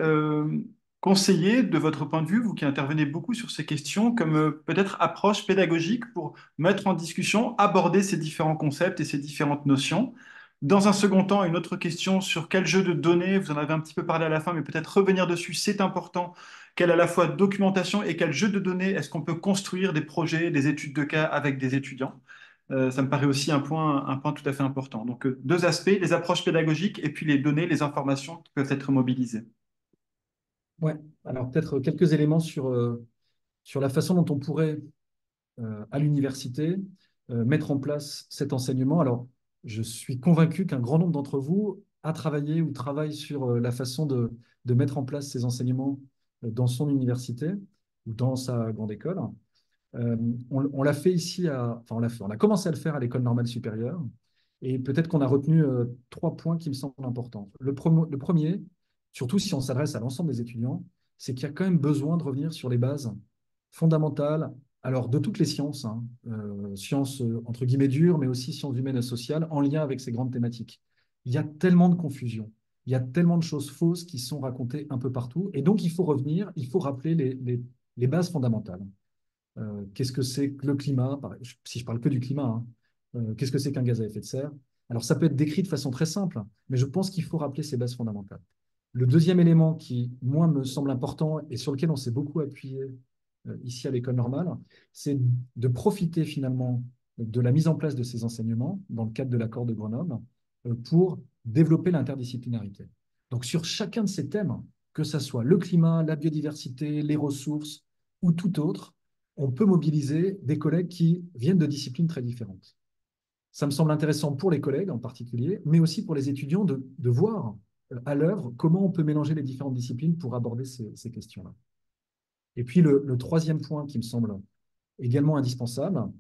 conseiller de votre point de vue, vous qui intervenez beaucoup sur ces questions, comme peut-être approche pédagogique pour mettre en discussion, aborder ces différents concepts et ces différentes notions? Dans un second temps, une autre question sur quel jeu de données, vous en avez un petit peu parlé à la fin, mais peut-être revenir dessus, c'est important. Quelle à la fois documentation et quel jeu de données est-ce qu'on peut construire des projets, des études de cas avec des étudiants? Euh, Ça me paraît aussi un point, un point tout à fait important. Donc euh, deux aspects, les approches pédagogiques et puis les données, les informations qui peuvent être mobilisées. Ouais, alors peut-être quelques éléments sur, euh, sur la façon dont on pourrait, à l'université, mettre en place cet enseignement. Alors, je suis convaincu qu'un grand nombre d'entre vous a travaillé ou travaille sur euh, la façon de, mettre en place ces enseignements euh, dans son université ou dans sa grande école. Euh, on, l'a fait ici, à, enfin on l'a fait, on a commencé à le faire à l'école normale supérieure, et peut-être qu'on a retenu trois points qui me semblent importants. Le, le premier, surtout si on s'adresse à l'ensemble des étudiants, c'est qu'il y a quand même besoin de revenir sur les bases fondamentales alors de toutes les sciences, hein, euh, sciences euh, entre guillemets dures, mais aussi sciences humaines et sociales, en lien avec ces grandes thématiques. Il y a tellement de confusion, il y a tellement de choses fausses qui sont racontées un peu partout, et donc il faut revenir, il faut rappeler les, bases fondamentales. Euh, qu'est-ce que c'est que le climat? Si je parle que du climat, hein, qu'est-ce que c'est qu'un gaz à effet de serre? Alors ça peut être décrit de façon très simple, mais je pense qu'il faut rappeler ces bases fondamentales. Le deuxième élément qui, moi, me semble important et sur lequel on s'est beaucoup appuyé ici à l'école normale, c'est de profiter finalement de la mise en place de ces enseignements dans le cadre de l'accord de Grenoble euh, pour développer l'interdisciplinarité. Donc sur chacun de ces thèmes, que ce soit le climat, la biodiversité, les ressources ou tout autre, on peut mobiliser des collègues qui viennent de disciplines très différentes. Ça me semble intéressant pour les collègues en particulier, mais aussi pour les étudiants de, voir euh, à l'œuvre comment on peut mélanger les différentes disciplines pour aborder ces questions-là. Et puis le, troisième point qui me semble également indispensable,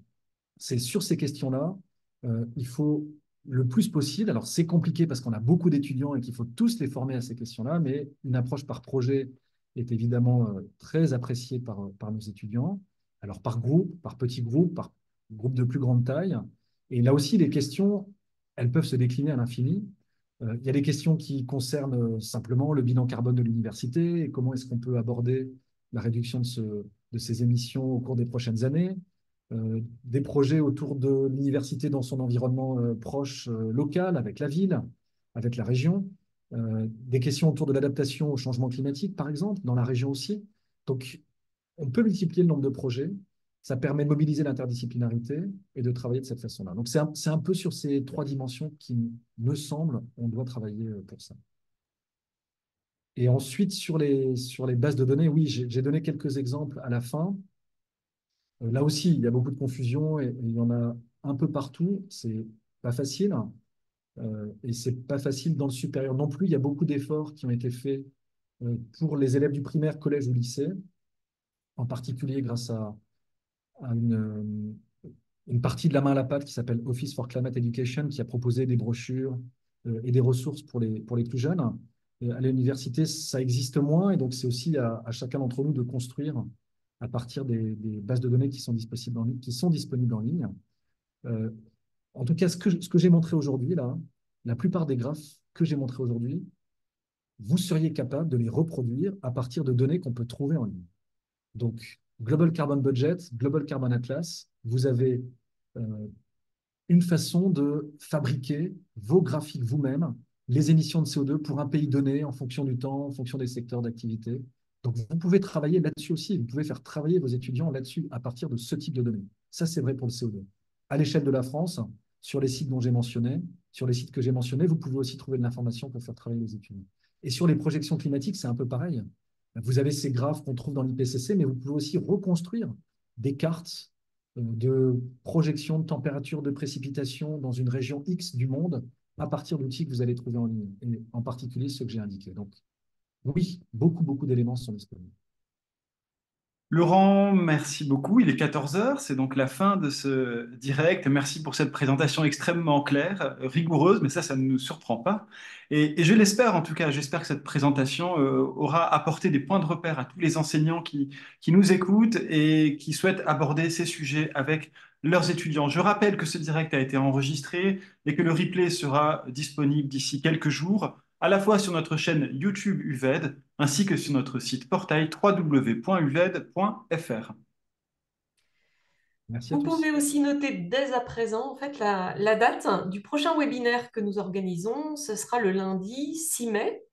c'est sur ces questions-là, euh, il faut le plus possible, alors c'est compliqué parce qu'on a beaucoup d'étudiants et qu'il faut tous les former à ces questions-là, mais une approche par projet est évidemment euh, très appréciée par, par nos étudiants, alors par groupe, par petits groupes, par groupe de plus grande taille. Et là aussi, les questions, elles peuvent se décliner à l'infini. Euh, il y a des questions qui concernent simplement le bilan carbone de l'université et comment est-ce qu'on peut aborder la réduction de, ces émissions au cours des prochaines années, euh, des projets autour de l'université dans son environnement euh, proche euh, local, avec la ville, avec la région, des questions autour de l'adaptation au changement climatique, par exemple, dans la région aussi. Donc, on peut multiplier le nombre de projets. Ça permet de mobiliser l'interdisciplinarité et de travailler de cette façon-là. Donc, c'est un, un, peu sur ces trois dimensions qui me semble on doit travailler pour ça. Et ensuite, sur les, sur les bases de données, oui, j'ai donné quelques exemples à la fin. Euh, là aussi, il y a beaucoup de confusion et, il y en a un peu partout. C'est pas facile. Euh, et c'est pas facile dans le supérieur non plus. Il y a beaucoup d'efforts qui ont été faits euh, pour les élèves du primaire, collège ou lycée, en particulier grâce à, une, une, partie de la main à la pâte qui s'appelle Office for Climate Education, qui a proposé des brochures et des ressources pour les, pour les plus jeunes à l'université, ça existe moins, et donc c'est aussi à, chacun d'entre nous de construire à partir des, bases de données qui sont disponibles en ligne. Euh, en tout cas, ce que, ce que j'ai montré aujourd'hui, là, la plupart des graphes que j'ai montrés aujourd'hui vous seriez capable de les reproduire à partir de données qu'on peut trouver en ligne. Donc, Global Carbon Budget, Global Carbon Atlas, vous avez euh, une façon de fabriquer vos graphiques vous-même, les émissions de CO2 pour un pays donné en fonction du temps, en fonction des secteurs d'activité. Donc, vous pouvez travailler là-dessus aussi. Vous pouvez faire travailler vos étudiants là-dessus à partir de ce type de données. Ça, c'est vrai pour le CO2. À l'échelle de la France, sur les sites dont j'ai mentionné, sur les sites que j'ai mentionnés, vous pouvez aussi trouver de l'information pour faire travailler les étudiants. Et sur les projections climatiques, c'est un peu pareil. Vous avez ces graphes qu'on trouve dans l'IPCC, mais vous pouvez aussi reconstruire des cartes euh, de projection de température, de précipitation dans une région X du monde à partir d'outils que vous allez trouver en ligne, en particulier ceux que j'ai indiqués. Donc, oui, beaucoup, beaucoup d'éléments sont disponibles. Laurent, merci beaucoup. Il est 14h, c'est donc la fin de ce direct. Merci pour cette présentation extrêmement claire, rigoureuse, mais ça, ça ne nous surprend pas. Et, je l'espère en tout cas, j'espère que cette présentation euh, aura apporté des points de repère à tous les enseignants qui nous écoutent et qui souhaitent aborder ces sujets avec leurs étudiants. Je rappelle que ce direct a été enregistré et que le replay sera disponible d'ici quelques jours à la fois sur notre chaîne YouTube UVED ainsi que sur notre site portail www.uved.fr. Vous pouvez aussi noter dès à présent en fait, la, la, date du prochain webinaire que nous organisons. Ce sera le lundi 6 mai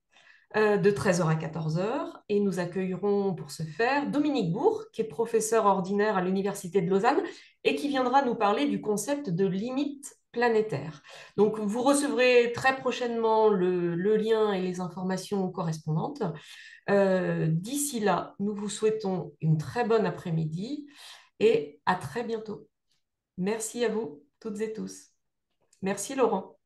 de 13h à 14h et nous accueillerons pour ce faire Dominique Bourg, qui est professeur ordinaire à l'Université de Lausanne et qui viendra nous parler du concept de limite planétaire. Donc, vous recevrez très prochainement le, lien et les informations correspondantes. Euh, d'ici là, nous vous souhaitons une très bonne après-midi et à très bientôt. Merci à vous toutes et tous. Merci Laurent.